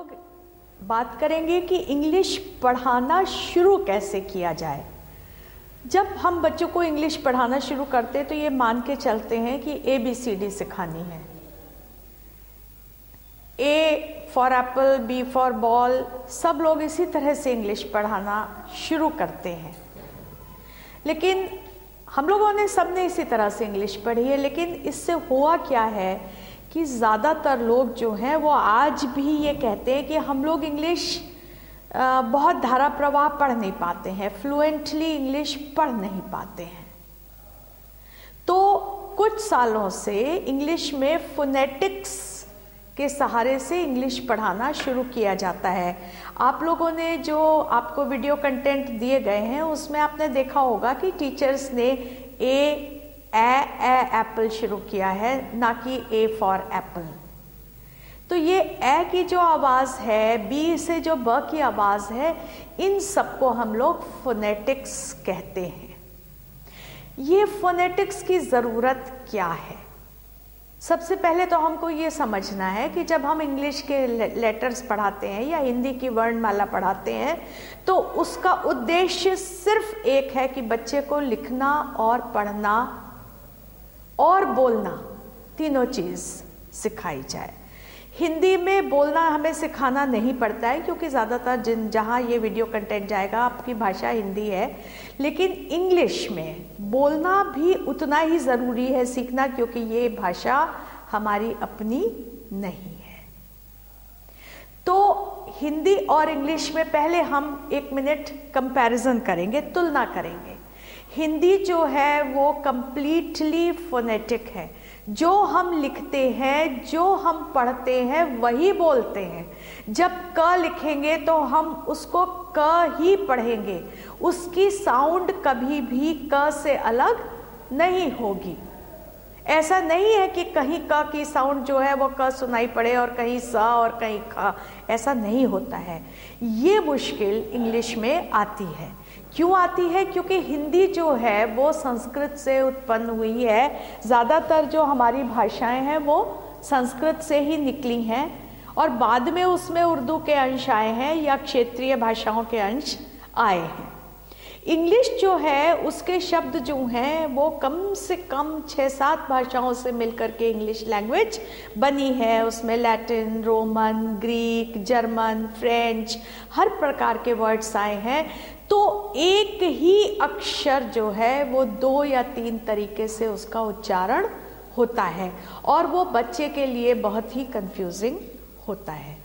लोग बात करेंगे कि इंग्लिश पढ़ाना शुरू कैसे किया जाए। जब हम बच्चों को इंग्लिश पढ़ाना शुरू करते हैं तो ये मान के चलते हैं कि ए बी सी डी सिखानी है। A for apple B for ball सब लोग इसी तरह से इंग्लिश पढ़ाना शुरू करते हैं। लेकिन हम लोगों ने सबने इसी तरह से इंग्लिश पढ़ी है, लेकिन इससे हुआ क्या है कि ज़्यादातर लोग जो हैं, वो आज भी ये कहते हैं कि हम लोग इंग्लिश बहुत धारा प्रवाह पढ़ नहीं पाते हैं फ्लुएंटली इंग्लिश पढ़ नहीं पाते हैं। तो कुछ सालों से इंग्लिश में फोनेटिक्स के सहारे से इंग्लिश पढ़ाना शुरू किया जाता है। आप लोगों ने जो आपको वीडियो कंटेंट दिए गए हैं, उसमें आपने देखा होगा कि टीचर्स ने ए ए एप्पल शुरू किया है, ना कि ए फॉर एप्पल तो ये ए की जो आवाज़ है, बी से जो ब की आवाज़ है, इन सबको हम लोग फोनेटिक्स कहते हैं। ये फोनेटिक्स की ज़रूरत क्या है? सबसे पहले तो हमको ये समझना है कि जब हम इंग्लिश के लेटर्स पढ़ाते हैं या हिंदी की वर्णमाला पढ़ाते हैं तो उसका उद्देश्य सिर्फ़ एक है कि बच्चे को लिखना और पढ़ना और बोलना तीनों चीज़ सिखाई जाए। हिंदी में बोलना हमें सिखाना नहीं पड़ता है, क्योंकि ज़्यादातर जिन, जहाँ ये वीडियो कंटेंट जाएगा, आपकी भाषा हिंदी है। लेकिन इंग्लिश में बोलना भी उतना ही ज़रूरी है सीखना, क्योंकि ये भाषा हमारी अपनी नहीं है। तो हिंदी और इंग्लिश में पहले हम एक मिनट कंपैरिजन करेंगे, तुलना करेंगे। हिंदी जो है वो कम्प्लीटली फोनेटिक है। जो हम लिखते हैं, जो हम पढ़ते हैं, वही बोलते हैं। जब क लिखेंगे तो हम उसको क ही पढ़ेंगे। उसकी साउंड कभी भी क से अलग नहीं होगी। ऐसा नहीं है कि कहीं क की साउंड जो है वो क सुनाई पड़े और कहीं स और कहीं ख। ऐसा नहीं होता है। ये मुश्किल इंग्लिश में आती है। क्यों आती है? क्योंकि हिंदी जो है, वो संस्कृत से उत्पन्न हुई है। ज़्यादातर जो हमारी भाषाएँ हैं, वो संस्कृत से ही निकली हैं और बाद में उसमें उर्दू के अंश आए हैं या क्षेत्रीय भाषाओं के अंश आए हैं। इंग्लिश जो है, उसके शब्द जो हैं, वो कम से कम छः सात भाषाओं से मिलकर के इंग्लिश लैंग्वेज बनी है। उसमें Latin, Roman, Greek, German, French, हर प्रकार के वर्ड्स आए हैं। तो एक ही अक्षर जो है, वो दो या तीन तरीके से उसका उच्चारण होता है और वो बच्चे के लिए बहुत ही कंफ्यूजिंग होता है।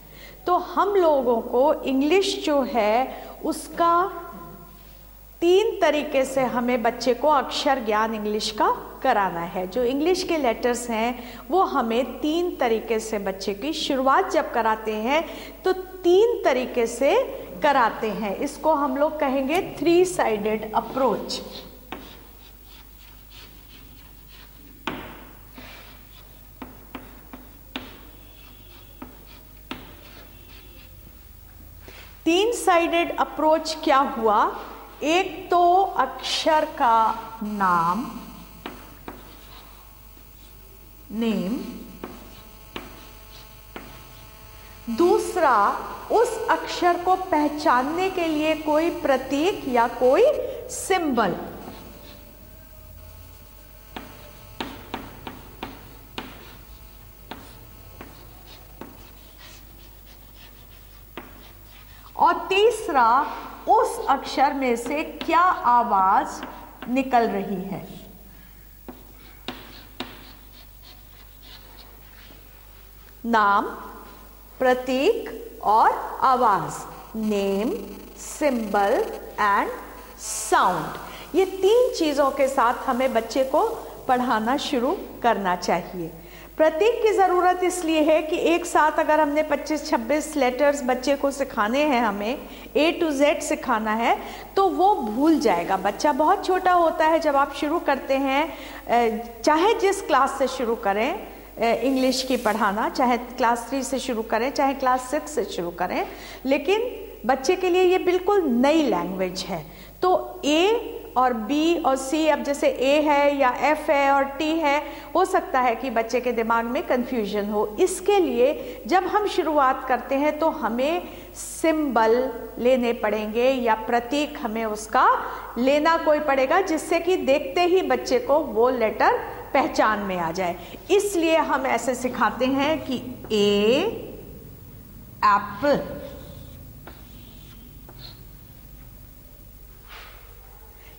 तो हम लोगों को इंग्लिश जो है, उसका तीन तरीके से हमें बच्चे को अक्षर ज्ञान इंग्लिश का कराना है। जो इंग्लिश के लेटर्स हैं, वो हमें तीन तरीके से बच्चे की शुरुआत जब कराते हैं तो तीन तरीके से कराते हैं। इसको हम लोग कहेंगे थ्री साइडेड अप्रोच तीन साइडेड अप्रोच क्या हुआ? एक तो अक्षर का नाम नेम दूसरा, उस अक्षर को पहचानने के लिए कोई प्रतीक या कोई सिंबल। और तीसरा, उस अक्षर में से क्या आवाज़ निकल रही है? नाम प्रतीक और आवाज़ नेम सिंबल एंड साउंड ये तीन चीज़ों के साथ हमें बच्चे को पढ़ाना शुरू करना चाहिए। प्रतीक की ज़रूरत इसलिए है कि एक साथ अगर हमने 25-26 लेटर्स बच्चे को सिखाने हैं हमें ए टू जेड सिखाना है तो वो भूल जाएगा। बच्चा बहुत छोटा होता है, जब आप शुरू करते हैं चाहे जिस क्लास से शुरू करें इंग्लिश की पढ़ाना, चाहे क्लास थ्री से शुरू करें, चाहे क्लास सिक्स से शुरू करें, लेकिन बच्चे के लिए ये बिल्कुल नई लैंग्वेज है। तो ए और बी और सी अब जैसे ए है या एफ़ है और टी है, हो सकता है कि बच्चे के दिमाग में कन्फ्यूज़न हो। इसके लिए जब हम शुरुआत करते हैं तो हमें सिंबल लेने पड़ेंगे या प्रतीक हमें उसका लेना कोई पड़ेगा, जिससे कि देखते ही बच्चे को वो लेटर पहचान में आ जाए। इसलिए हम ऐसे सिखाते हैं कि ए एप्पल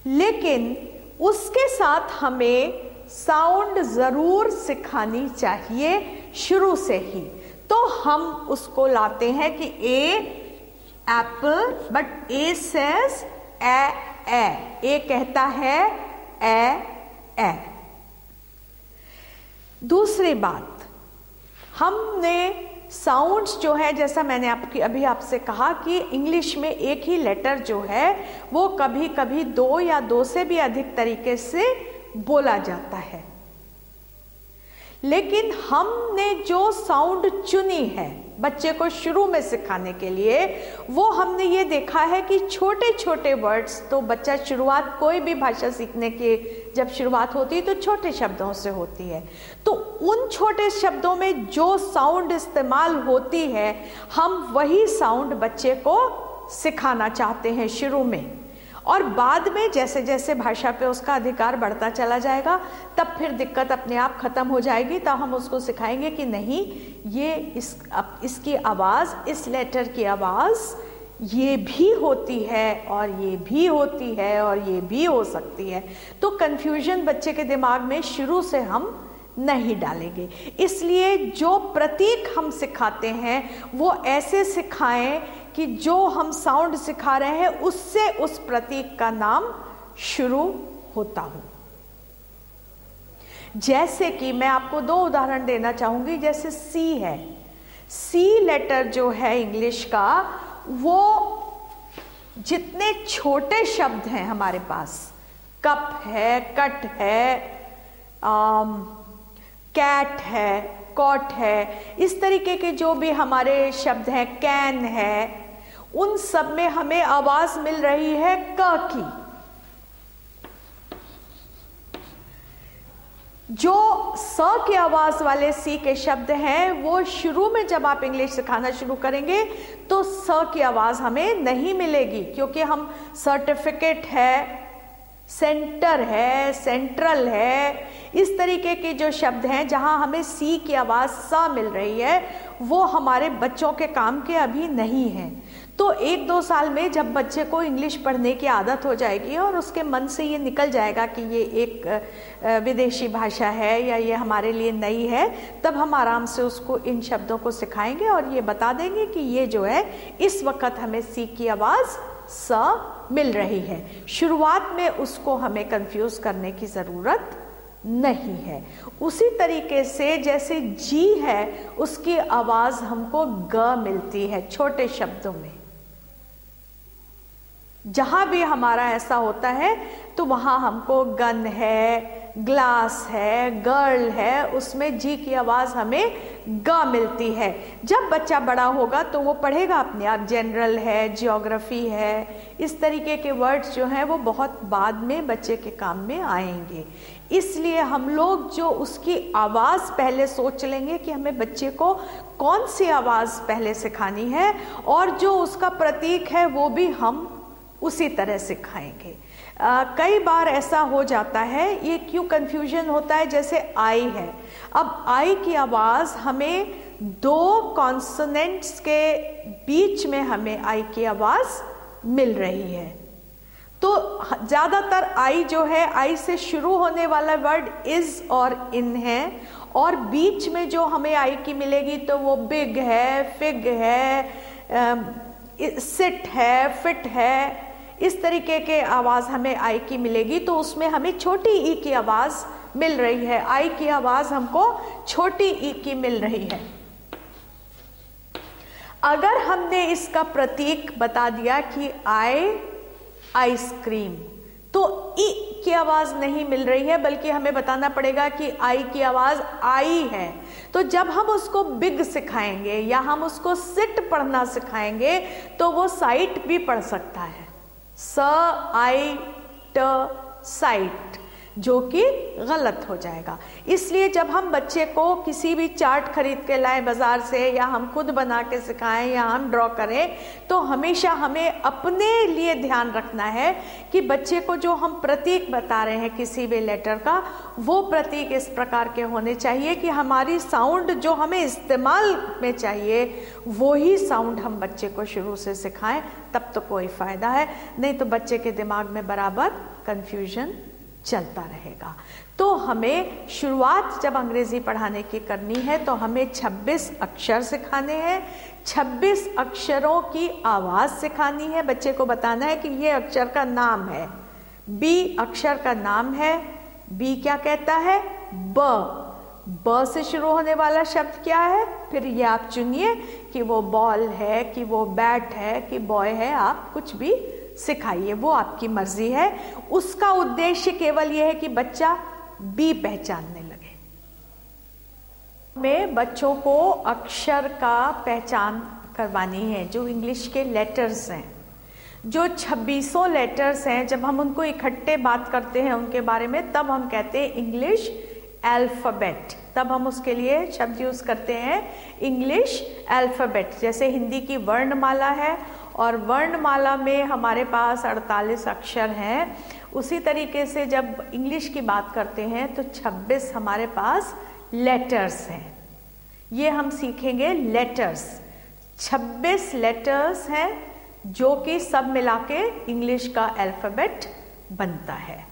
लेकिन उसके साथ हमें साउंड ज़रूर सिखानी चाहिए शुरू से ही। तो हम उसको लाते हैं कि A apple but A says A A. A कहता है, ए ए। दूसरी बात, हमने साउंड्स जो है, जैसा मैंने आपकी, अभी आपसे कहा कि इंग्लिश में एक ही लेटर जो है, वो कभी कभी दो या दो से भी अधिक तरीके से बोला जाता है। लेकिन हमने जो साउंड चुनी है, बच्चे को शुरू में सिखाने के लिए, वो हमने ये देखा है कि छोटे छोटे वर्ड्स तो बच्चा शुरुआत कोई भी भाषा सीखने की, जब शुरुआत होती है तो छोटे शब्दों से होती है। तो उन छोटे शब्दों में जो साउंड इस्तेमाल होती है, हम वही साउंड बच्चे को सिखाना चाहते हैं शुरू में। और बाद में जैसे जैसे भाषा पे उसका अधिकार बढ़ता चला जाएगा, तब फिर दिक्कत अपने आप खत्म हो जाएगी तब हम उसको सिखाएँगे कि नहीं, ये इस इसकी आवाज़, इस लेटर की आवाज़, ये भी होती है और ये भी होती है और ये भी हो सकती है। तो कन्फ्यूज़न बच्चे के दिमाग में शुरू से हम नहीं डालेंगे। इसलिए जो प्रतीक हम सिखाते हैं वो ऐसे सिखाएँ कि जो हम साउंड सिखा रहे हैं उससे उस प्रतीक का नाम शुरू होता हो। जैसे कि मैं आपको दो उदाहरण देना चाहूँगी जैसे सी है। सी लेटर जो है इंग्लिश का वो जितने छोटे शब्द हैं हमारे पास कप है कट है आम, कैट है, कॉट है, इस तरीके के जो भी हमारे शब्द हैं, कैन है, उन सब में हमें आवाज़ मिल रही है क की। जो स की आवाज़ वाले सी के शब्द हैं, वो शुरू में जब आप इंग्लिश सिखाना शुरू करेंगे तो स की आवाज़ हमें नहीं मिलेगी, क्योंकि हम सर्टिफिकेट है सेंटर है, सेंट्रल है। इस तरीके के जो शब्द हैं, जहाँ हमें सी की आवाज़ सा मिल रही है, वो हमारे बच्चों के काम के अभी नहीं है। तो एक दो साल में जब बच्चे को इंग्लिश पढ़ने की आदत हो जाएगी और उसके मन से ये निकल जाएगा कि ये एक विदेशी भाषा है या ये हमारे लिए नई है, तब हम आराम से उसको इन शब्दों को सिखाएँगे और ये बता देंगे कि ये जो है, इस वक्त हमें सी की आवाज़ स मिल रही है। शुरुआत में उसको हमें कंफ्यूज करने की ज़रूरत नहीं है। उसी तरीके से जैसे जी है, उसकी आवाज़ हमको ग मिलती है छोटे शब्दों में। जहाँ भी हमारा ऐसा होता है तो वहाँ हमको गन है ग्लास है, गर्ल है, उसमें जी की आवाज़ हमें ग मिलती है। जब बच्चा बड़ा होगा तो वो पढ़ेगा अपने आप जनरल है जियोग्राफी है, इस तरीके के वर्ड्स जो हैं वो बहुत बाद में बच्चे के काम में आएँगे। इसलिए हम लोग जो उसकी आवाज़ पहले सोच लेंगे कि हमें बच्चे को कौन सी आवाज़ पहले सिखानी है और जो उसका प्रतीक है वो भी हम उसी तरह सिखाएँगे। आ, कई बार ऐसा हो जाता है ये क्यों कंफ्यूजन होता है? जैसे आई है। अब आई की आवाज़ हमें दो कॉन्सनेंट्स के बीच में हमें आई की आवाज़ मिल रही है। तो ज़्यादातर आई जो है आई से शुरू होने वाला वर्ड इज़ और इन है और बीच में जो हमें आई की मिलेगी तो वो बिग है फिग है सिट है फिट है इस तरीके के आवाज़ हमें आई की मिलेगी तो उसमें हमें छोटी ई की आवाज़ मिल रही है। आई की आवाज़ हमको छोटी ई की मिल रही है। अगर हमने इसका प्रतीक बता दिया कि आई आइसक्रीम तो ई की आवाज़ नहीं मिल रही है, बल्कि हमें बताना पड़ेगा कि आई की आवाज़ आई है। तो जब हम उसको बिग सिखाएँगे या हम उसको सिट पढ़ना सिखाएँगे तो वो साइट भी पढ़ सकता है। स आई ट साइट जो कि गलत हो जाएगा। इसलिए जब हम बच्चे को किसी भी चार्ट खरीद के लाए बाज़ार से, या हम खुद बना के सिखाएँ, या हम ड्रॉ करें तो हमेशा हमें अपने लिए ध्यान रखना है कि बच्चे को जो हम प्रतीक बता रहे हैं किसी भी लेटर का, वो प्रतीक इस प्रकार के होने चाहिए कि हमारी साउंड जो हमें इस्तेमाल में चाहिए, वो ही साउंड हम बच्चे को शुरू से सिखाएँ, तब तो कोई फ़ायदा है। नहीं तो बच्चे के दिमाग में बराबर कन्फ्यूज़न चलता रहेगा। तो हमें शुरुआत जब अंग्रेज़ी पढ़ाने की करनी है तो हमें 26 अक्षर सिखाने हैं। 26 अक्षरों की आवाज़ सिखानी है। बच्चे को बताना है कि ये अक्षर का नाम है। बी अक्षर का नाम है। बी क्या कहता है? ब। ब से शुरू होने वाला शब्द क्या है? फिर ये आप चुनिए कि वो बॉल है, कि वो बैट है, कि बॉय है, आप कुछ भी सिखाइए, वो आपकी मर्ज़ी है। उसका उद्देश्य केवल यह है कि बच्चा बी पहचानने लगे। में बच्चों को अक्षर का पहचान करवानी है, जो इंग्लिश के लेटर्स हैं। जो छब्बीसों लेटर्स हैं, जब हम उनको इकट्ठे बात करते हैं उनके बारे में, तब हम कहते हैं इंग्लिश अल्फ़ाबेट तब हम उसके लिए शब्द यूज़ करते हैं इंग्लिश अल्फ़ाबेट जैसे हिंदी की वर्णमाला है और वर्णमाला में हमारे पास 48 अक्षर हैं। उसी तरीके से जब इंग्लिश की बात करते हैं तो 26 हमारे पास लेटर्स हैं। ये हम सीखेंगे लेटर्स 26 लेटर्स हैं जो कि सब मिला के इंग्लिश का अल्फ़ाबेट बनता है।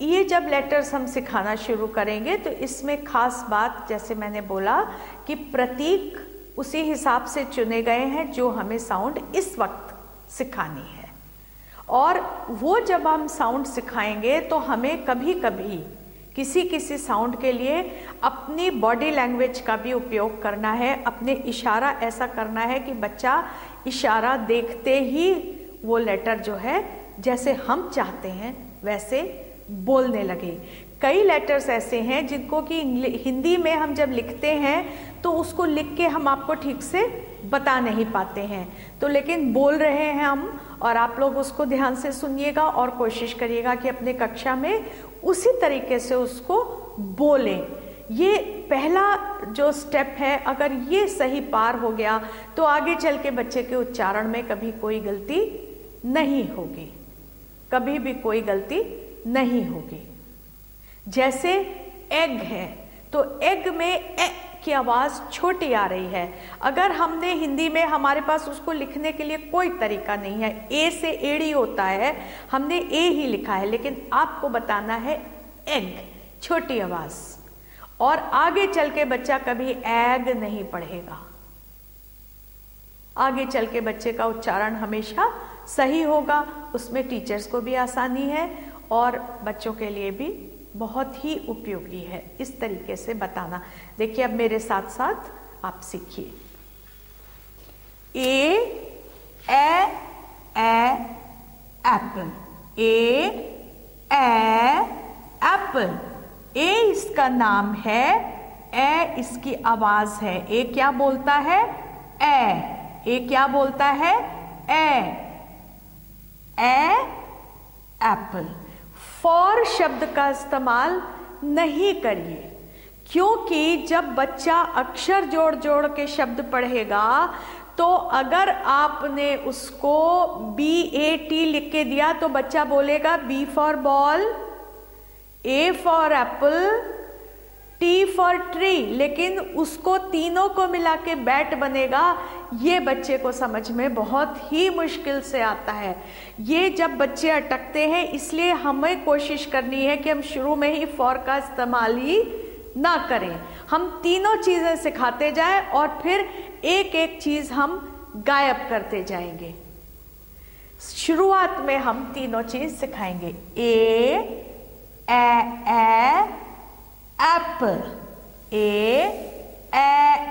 ये जब लेटर्स हम सिखाना शुरू करेंगे तो इसमें खास बात, जैसे मैंने बोला, कि प्रतीक उसी हिसाब से चुने गए हैं जो हमें साउंड इस वक्त सिखानी है। और वो जब हम साउंड सिखाएँगे तो हमें कभी कभी किसी किसी साउंड के लिए अपनी बॉडी लैंग्वेज का भी उपयोग करना है, अपने इशारा ऐसा करना है कि बच्चा इशारा देखते ही वो लेटर जो है, जैसे हम चाहते हैं, वैसे बोलने लगे। कई लेटर्स ऐसे हैं जिनको कि हिंदी में हम जब लिखते हैं तो उसको लिख के हम आपको ठीक से बता नहीं पाते हैं। तो लेकिन बोल रहे हैं हम, और आप लोग उसको ध्यान से सुनिएगा और कोशिश करिएगा कि अपने कक्षा में उसी तरीके से उसको बोलें। ये पहला जो स्टेप है, अगर ये सही पार हो गया तो आगे चल के बच्चे के उच्चारण में कभी कोई गलती नहीं होगी। कभी भी कोई गलती नहीं होगी। जैसे एग है तो एग में ए की आवाज़ छोटी आ रही है। अगर हमने हिंदी में हमारे पास उसको लिखने के लिए कोई तरीका नहीं है, ए से एड़ी होता है, हमने ए ही लिखा है, लेकिन आपको बताना है एग छोटी आवाज़। और आगे चल के बच्चा कभी एग नहीं पढ़ेगा। आगे चल के बच्चे का उच्चारण हमेशा सही होगा, उसमें टीचर्स को भी आसानी है और बच्चों के लिए भी बहुत ही उपयोगी है इस तरीके से बताना। देखिए, अब मेरे साथ साथ आप सीखिए। ए ए एप्पल। A apple. ए इसका नाम है, ए इसकी आवाज़ है। ए क्या बोलता है? ए। ए क्या बोलता है? ए। A, Apple. फॉर शब्द का इस्तेमाल नहीं करिए, क्योंकि जब बच्चा अक्षर जोड़ जोड़ के शब्द पढ़ेगा तो अगर आपने उसको बी ए टी लिख के दिया तो बच्चा बोलेगा B for ball A for apple T for tree लेकिन उसको तीनों को मिला के बैट बनेगा, ये बच्चे को समझ में बहुत ही मुश्किल से आता है। ये जब बच्चे अटकते हैं, इसलिए हमें कोशिश करनी है कि हम शुरू में ही फॉर का इस्तेमाल ही ना करें। हम तीनों चीज़ें सिखाते जाएँ और फिर एक एक चीज़ हम गायब करते जाएँगे। शुरुआत में हम तीनों चीज़ सिखाएँगे। A A, apple. A A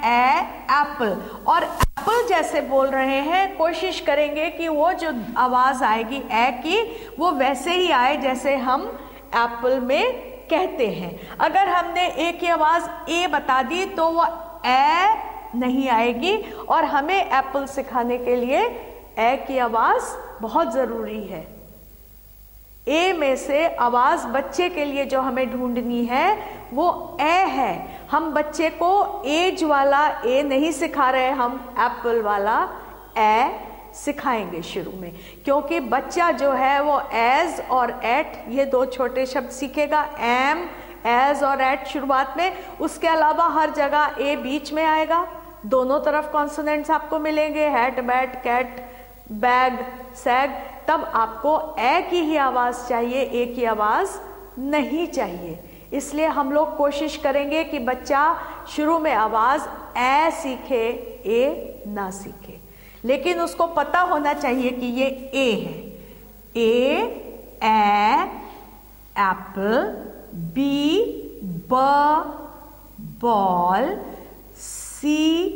A apple और एप्पल जैसे बोल रहे हैं, कोशिश करेंगे कि वो जो आवाज़ आएगी ए की, वो वैसे ही आए जैसे हम एप्पल में कहते हैं। अगर हमने ए की आवाज़ ए बता दी तो वो ए नहीं आएगी। और हमें एप्पल सिखाने के लिए ए की आवाज़ बहुत ज़रूरी है। ए में से आवाज़ बच्चे के लिए जो हमें ढूंढनी है, वो ए है। हम बच्चे को एज वाला ए नहीं सिखा रहे, हम एप्पल वाला ए सिखाएँगे शुरू में। क्योंकि बच्चा जो है, वो एज और एट ये दो छोटे शब्द सीखेगा। एम एज और एट शुरुआत में। उसके अलावा हर जगह ए बीच में आएगा। दोनों तरफ़ कॉन्सोनेंट्स आपको मिलेंगे। Hat bat cat bag sag तब आपको ए की ही आवाज़ चाहिए, ए की आवाज़ नहीं चाहिए। इसलिए हम लोग कोशिश करेंगे कि बच्चा शुरू में आवाज़ ए सीखे, ए ना सीखे। लेकिन उसको पता होना चाहिए कि ये ए है। ए ए, एप्पल, बी, ब, बॉल, सी,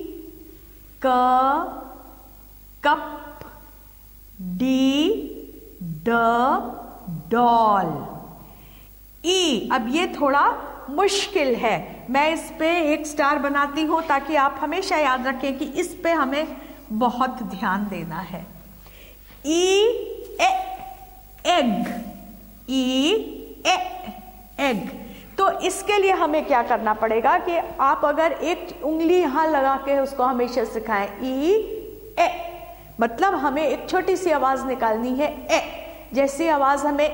क, कप। डी ड डॉल ई अब ये थोड़ा मुश्किल है। मैं इस पे एक स्टार बनाती हूँ ताकि आप हमेशा याद रखें कि इस पे हमें बहुत ध्यान देना है। ई ए एग ई ए एग तो इसके लिए हमें क्या करना पड़ेगा कि आप अगर एक उंगली यहाँ लगा के उसको हमेशा सिखाएँ। ई ए मतलब हमें एक छोटी सी आवाज़ निकालनी है, ए। जैसी आवाज़ हमें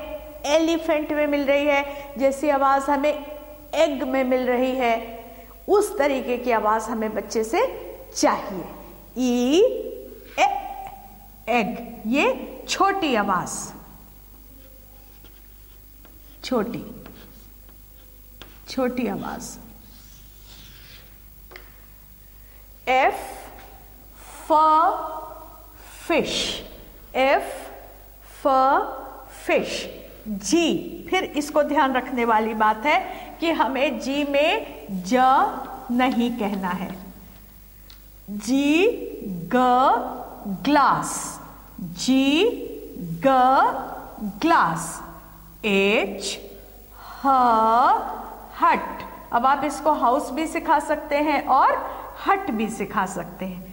एलिफेंट में मिल रही है, जैसी आवाज़ हमें एग में मिल रही है, उस तरीके की आवाज़ हमें बच्चे से चाहिए। ई, ए, एग, ये छोटी आवाज़। छोटी छोटी आवाज़। एफ़, फ फ़िश एफ़ फ फ़िश जी फिर इसको ध्यान रखने वाली बात है कि हमें जी में ज नहीं कहना है। जी ग ग्लास जी ग ग्लास एच ह हट अब आप इसको हाउस भी सिखा सकते हैं और हट भी सिखा सकते हैं।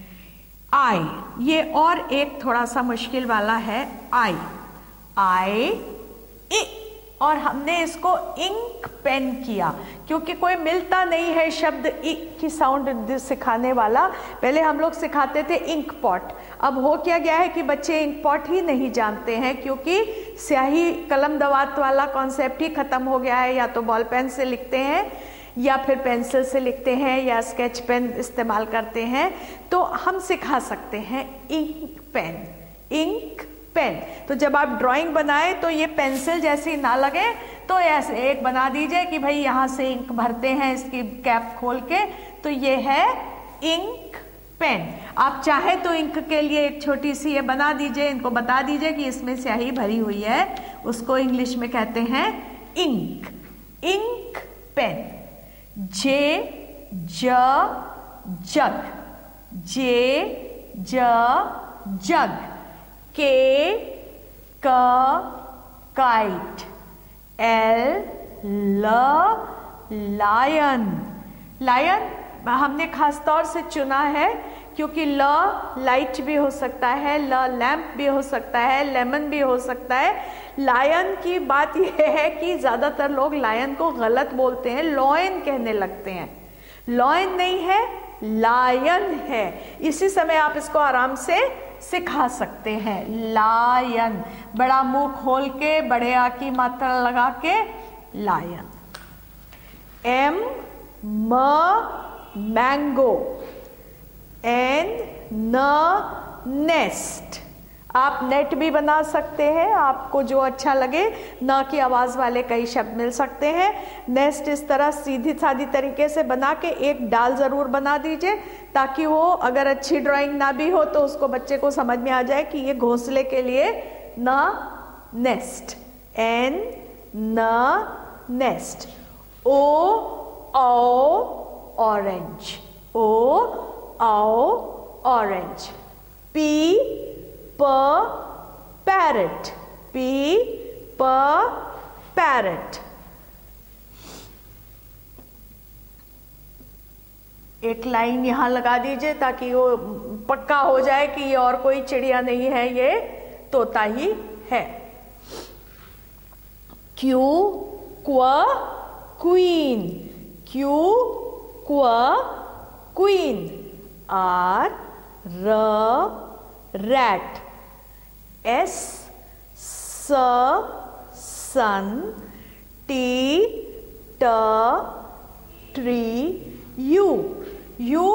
आई। ये और एक थोड़ा सा मुश्किल वाला है, आई। आई इ और हमने इसको इंक पेन किया, क्योंकि कोई मिलता नहीं है शब्द इ की साउंड सिखाने वाला। पहले हम लोग सिखाते थे इंक पॉट। अब हो क्या गया है कि बच्चे इंक पॉट ही नहीं जानते हैं, क्योंकि स्याही कलम दवात वाला कॉन्सेप्ट ही खत्म हो गया है, या तो बॉल पेन से लिखते हैं या फिर पेंसिल से लिखते हैं या स्केच पेन इस्तेमाल करते हैं तो हम सिखा सकते हैं इंक पेन इंक पेन। तो जब आप ड्राइंग बनाए तो ये पेंसिल जैसी ना लगे तो ऐसे एक बना दीजिए कि भाई यहाँ से इंक भरते हैं इसकी कैप खोल के। तो ये है इंक पेन। आप चाहे तो इंक के लिए एक छोटी सी ये बना दीजिए, इनको बता दीजिए कि इसमें स्याही भरी हुई है। उसको इंग्लिश में कहते हैं इंक इंक पेन। जे ज जग जे ज जग के क काइट एल ल लायन लायन हमने खास तौर से चुना है क्योंकि ल लाइट भी हो सकता है, ल लैम्प भी हो सकता है लेमन भी हो सकता है। लायन की बात यह है कि ज़्यादातर लोग लायन को गलत बोलते हैं लॉयन कहने लगते हैं। लॉयन नहीं है लायन है। इसी समय आप इसको आराम से सिखा सकते हैं। लायन बड़ा मुँह खोल के, बड़े आ की मात्रा लगा के लायन एम म मैंगो एन न नेस्ट आप नेट भी बना सकते हैं, आपको जो अच्छा लगे, न की आवाज़ वाले कई शब्द मिल सकते हैं। नेस्ट इस तरह सीधी साधी तरीके से बना के एक डाल ज़रूर बना दीजिए, ताकि वो अगर अच्छी ड्राइंग ना भी हो तो उसको बच्चे को समझ में आ जाए कि ये घोंसले के लिए न नेस्ट एन न नेस्ट ओ ऑरेंज ओ ओ ऑरेंज पी प पैरट पी प पैरट एक लाइन यहाँ लगा दीजिए ताकि वो पक्का हो जाए कि ये और कोई चिड़िया नहीं है, ये तोता ही है। क्यू क्व क्वीन। क्यू क्व क्वीन। आर र रैट। एस स सन टी ट ट्री यू। यू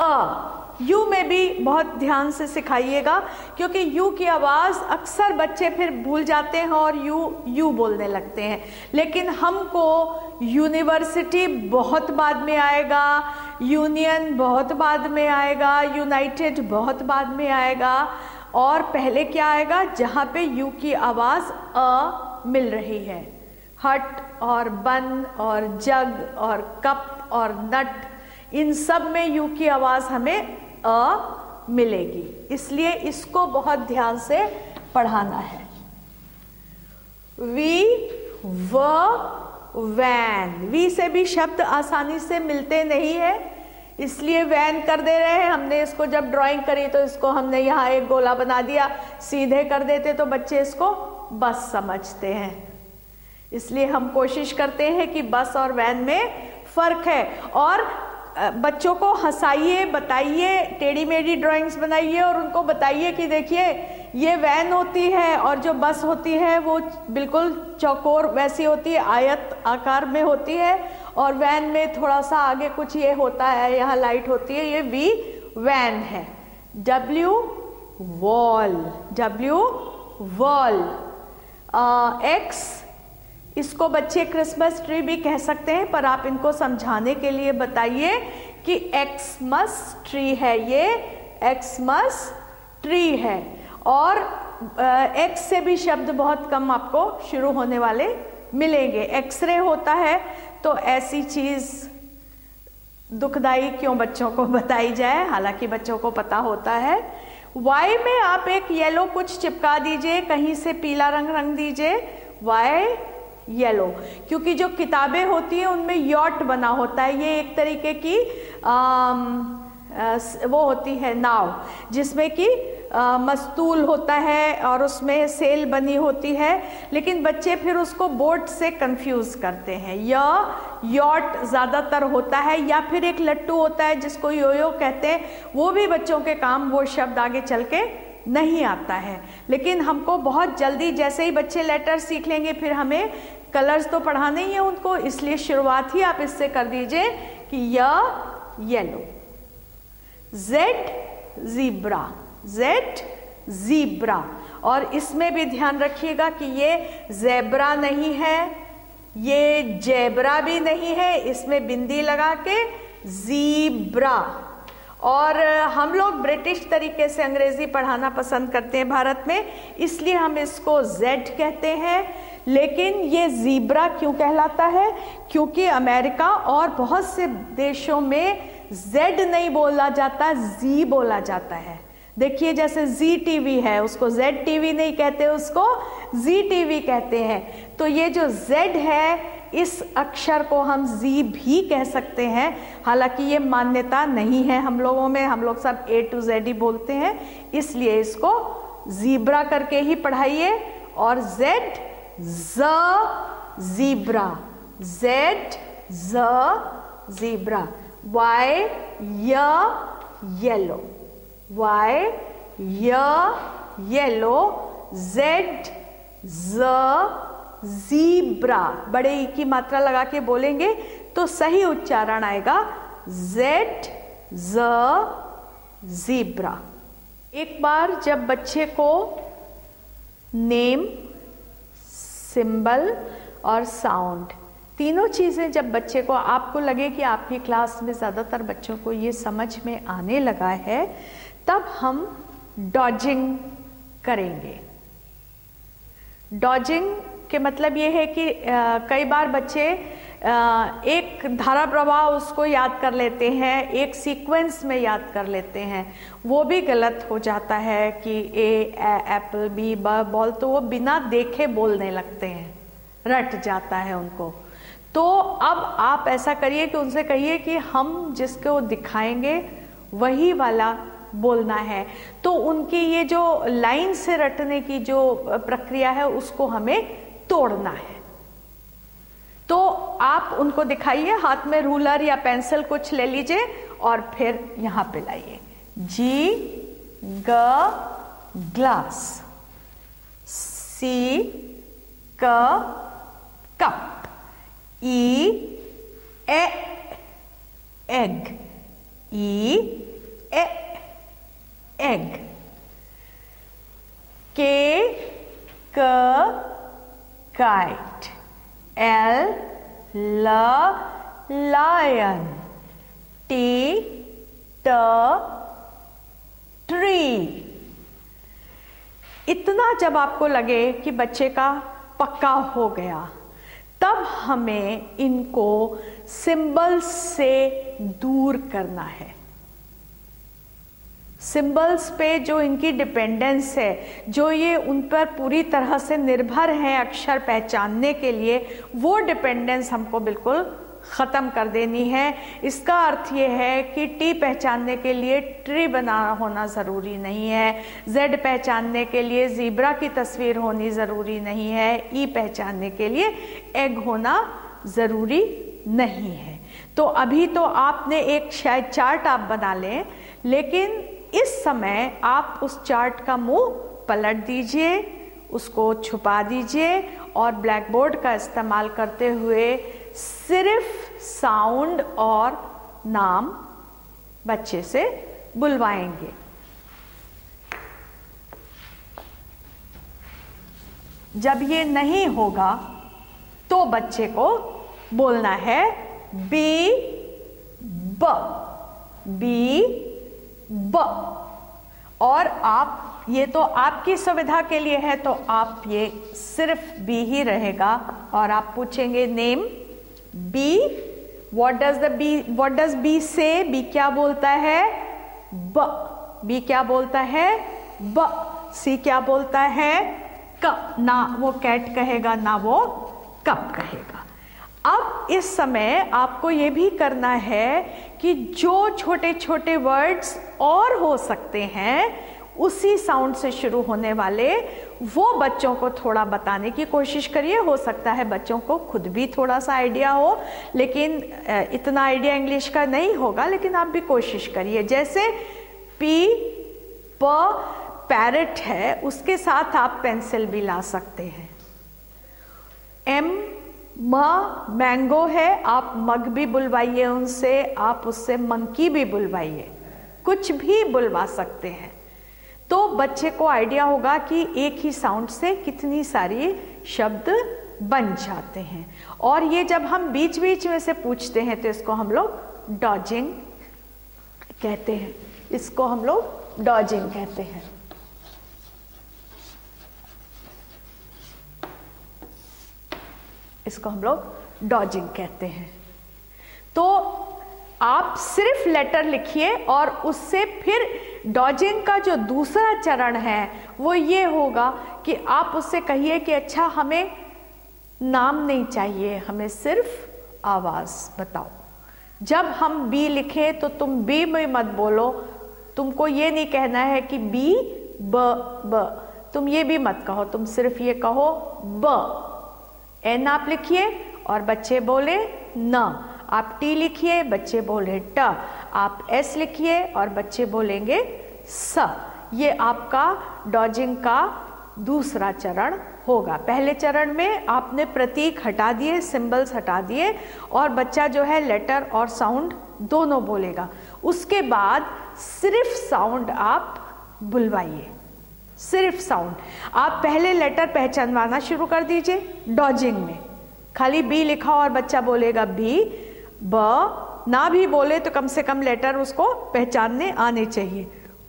अ। यू में भी बहुत ध्यान से सिखाइएगा, क्योंकि यू की आवाज़ अक्सर बच्चे फिर भूल जाते हैं और यू यू बोलने लगते हैं। लेकिन हमको यूनिवर्सिटी बहुत बाद में आएगा यूनियन बहुत बाद में आएगा, यूनाइटेड बहुत बाद में आएगा। और पहले क्या आएगा? जहाँ पे यू की आवाज़ अ मिल रही है। हट और बन और जग और कप और नट, इन सब में यू की आवाज़ हमें अ मिलेगी। इसलिए इसको बहुत ध्यान से पढ़ाना है। वी व वैन। वी से भी शब्द आसानी से मिलते नहीं है, इसलिए वैन कर दे रहे हैं। हमने इसको जब ड्राइंग करी तो इसको हमने यहाँ एक गोला बना दिया, सीधे कर देते तो बच्चे इसको बस समझते हैं। इसलिए हम कोशिश करते हैं कि बस और वैन में फ़र्क है। और बच्चों को हंसाइए, बताइए टेढ़ी मेढ़ी ड्राइंग्स बनाइए और उनको बताइए कि देखिए, ये वैन होती है और जो बस होती है वो बिल्कुल चौकोर वैसी होती है, आयत आकार में होती है और वैन में थोड़ा सा आगे कुछ ये होता है, यहाँ लाइट होती है, ये वी वैन है। W wall W wall X इसको बच्चे क्रिसमस ट्री भी कह सकते हैं, पर आप इनको समझाने के लिए बताइए कि एक्समस ट्री है ये एक्समस ट्री है। और एक्स से भी शब्द बहुत कम आपको शुरू होने वाले मिलेंगे। एक्सरे होता है तो ऐसी चीज़ दुखदाई क्यों बच्चों को बताई जाए? हालाँकि बच्चों को पता होता है। वाई में आप एक येलो कुछ चिपका दीजिए, कहीं से पीला रंग रंग दीजिए। वाई येलो क्योंकि जो किताबें होती हैं उनमें यॉट बना होता है। ये एक तरीके की आम, वो होती है नाव जिसमें कि मस्तूल होता है और उसमें सेल बनी होती है। लेकिन बच्चे फिर उसको बोट से कंफ्यूज करते हैं। या यॉट ज़्यादातर होता है या फिर एक लट्टू होता है जिसको योयो कहते हैं। वो भी बच्चों के काम वो शब्द आगे चल के नहीं आता है। लेकिन हमको बहुत जल्दी जैसे ही बच्चे लेटर सीख लेंगे फिर हमें कलर्स तो पढ़ाने ही है उनको, इसलिए शुरुआत ही आप इससे कर दीजिए कि य yellow, Z zebra Z zebra. और इसमें भी ध्यान रखिएगा कि ये जेब्रा नहीं है, ये जेब्रा भी नहीं है, इसमें बिंदी लगा के जीब्रा। और हम लोग ब्रिटिश तरीके से अंग्रेज़ी पढ़ाना पसंद करते हैं भारत में, इसलिए हम इसको जेड कहते हैं। लेकिन ये जीब्रा क्यों कहलाता है? क्योंकि अमेरिका और बहुत से देशों में जेड नहीं बोला जाता जी बोला जाता है। देखिए, जैसे जी टीवी है, उसको जेड टीवी नहीं कहते, उसको जी टीवी कहते हैं। तो ये जो जेड है, इस अक्षर को हम जी भी कह सकते हैं। हालाँकि ये मान्यता नहीं है हम लोगों में, हम लोग सब ए टू जेड ही बोलते हैं। इसलिए इसको जीब्रा करके ही पढ़ाइए और जेड ज जीब्रा जेड ज zebra Y yellow Y yellow Z ज जीब्रा बड़े ई की मात्रा लगा के बोलेंगे तो सही उच्चारण आएगा जेड ज जीब्रा एक बार जब बच्चे को नेम सिंबल और साउंड। तीनों चीज़ें जब बच्चे को आपको लगे कि आपकी क्लास में ज़्यादातर बच्चों को ये समझ में आने लगा है तब हम डॉजिंग करेंगे। डॉजिंग के मतलब ये है कि आ, कई बार बच्चे एक धारा प्रवाह उसको याद कर लेते हैं, एक सीक्वेंस में याद कर लेते हैं। वो भी गलत हो जाता है कि ए एप्पल बी ब बॉल तो वो बिना देखे बोलने लगते हैं। रट जाता है उनको। तो अब आप ऐसा करिए कि उनसे कहिए कि हम जिसको दिखाएँगे, वही वाला बोलना है। तो उनकी ये जो लाइन से रटने की जो प्रक्रिया है, उसको हमें तोड़ना है। तो आप उनको दिखाइए, हाथ में रूलर या पेंसिल कुछ ले लीजिए और फिर यहाँ पे लाइए। जी, ग, ग्लास। सी, क, कप। ई, ए, एग। ई, ए, एग। के, क, kite. L L, lion. T T tree इतना जब आपको लगे कि बच्चे का पक्का हो गया, तब हमें इनको सिंबल्स से दूर करना है। सिंबल्स पे जो इनकी डिपेंडेंस है, जो ये उन पर पूरी तरह से निर्भर हैं अक्षर पहचानने के लिए, वो डिपेंडेंस हमको बिल्कुल ख़त्म कर देनी है। इसका अर्थ ये है कि टी पहचानने के लिए ट्री बना होना ज़रूरी नहीं है। जेड पहचानने के लिए ज़ीब्रा की तस्वीर होनी ज़रूरी नहीं है। ई पहचानने के लिए एग होना ज़रूरी नहीं है। तो अभी तो आपने एक शायद चार्ट आप बना लें, लेकिन इस समय आप उस चार्ट का मुँह पलट दीजिए, उसको छुपा दीजिए और ब्लैक बोर्ड का इस्तेमाल करते हुए सिर्फ़ साउंड और नाम बच्चे से बुलवाएँगे। जब ये नहीं होगा तो बच्चे को बोलना है, बी, ब, बी ब। और आप, ये तो आपकी सुविधा के लिए है तो आप ये सिर्फ़ बी ही रहेगा। और आप पूछेंगे name, B. What does the B what does B say B क्या बोलता है? ब। बी क्या बोलता है? ब। सी क्या बोलता है? क। ना वो कैट कहेगा, ना वो कप कहेगा। अब इस समय आपको ये भी करना है कि जो छोटे छोटे वर्ड्स और हो सकते हैं, उसी साउंड से शुरू होने वाले वो बच्चों को थोड़ा बताने की कोशिश करिए। हो सकता है बच्चों को खुद भी थोड़ा सा आइडिया हो, लेकिन इतना आइडिया इंग्लिश का नहीं होगा, लेकिन आप भी कोशिश करिए। जैसे पी प पैरट है, उसके साथ आप पेंसिल भी ला सकते हैं। एम म मैंगो है, आप मग भी बुलवाइए उनसे, आप उससे मंकी भी बुलवाइए। कुछ भी बुलवा सकते हैं। तो बच्चे को आइडिया होगा कि एक ही साउंड से कितनी सारी शब्द बन जाते हैं। और ये जब हम बीच बीच में से पूछते हैं तो इसको हम लोग डॉजिंग कहते हैं। इसको हम लोग डॉजिंग कहते हैं। इसको हम लोग डॉजिंग कहते हैं। तो आप सिर्फ़ लेटर लिखिए और उससे फिर डॉजिंग का जो दूसरा चरण है, वो ये होगा कि आप उससे कहिए कि अच्छा हमें नाम नहीं चाहिए, हमें सिर्फ़ आवाज़ बताओ। जब हम बी लिखें तो तुम बी में मत बोलो। तुमको ये नहीं कहना है कि बी ब ब तुम ये भी मत कहो, तुम सिर्फ़ ये कहो ब एन आप लिखिए और बच्चे बोले न। आप टी लिखिए, बच्चे बोले ट। आप एस लिखिए और बच्चे बोलेंगे स। ये आपका डॉजिंग का दूसरा चरण होगा। पहले चरण में आपने प्रतीक हटा दिए सिंबल्स हटा दिए और बच्चा जो है लेटर और साउंड दोनों बोलेगा। उसके बाद सिर्फ़ साउंड आप बुलवाइए। सिर्फ़ साउंड आप पहले लेटर पहचानवाना शुरू कर दीजिए डॉजिंग में. खाली बी लिखा और बच्चा बोलेगा बी ब, ना भी बोले तो कम से कम लेटर उसको पहचानने आने चाहिए.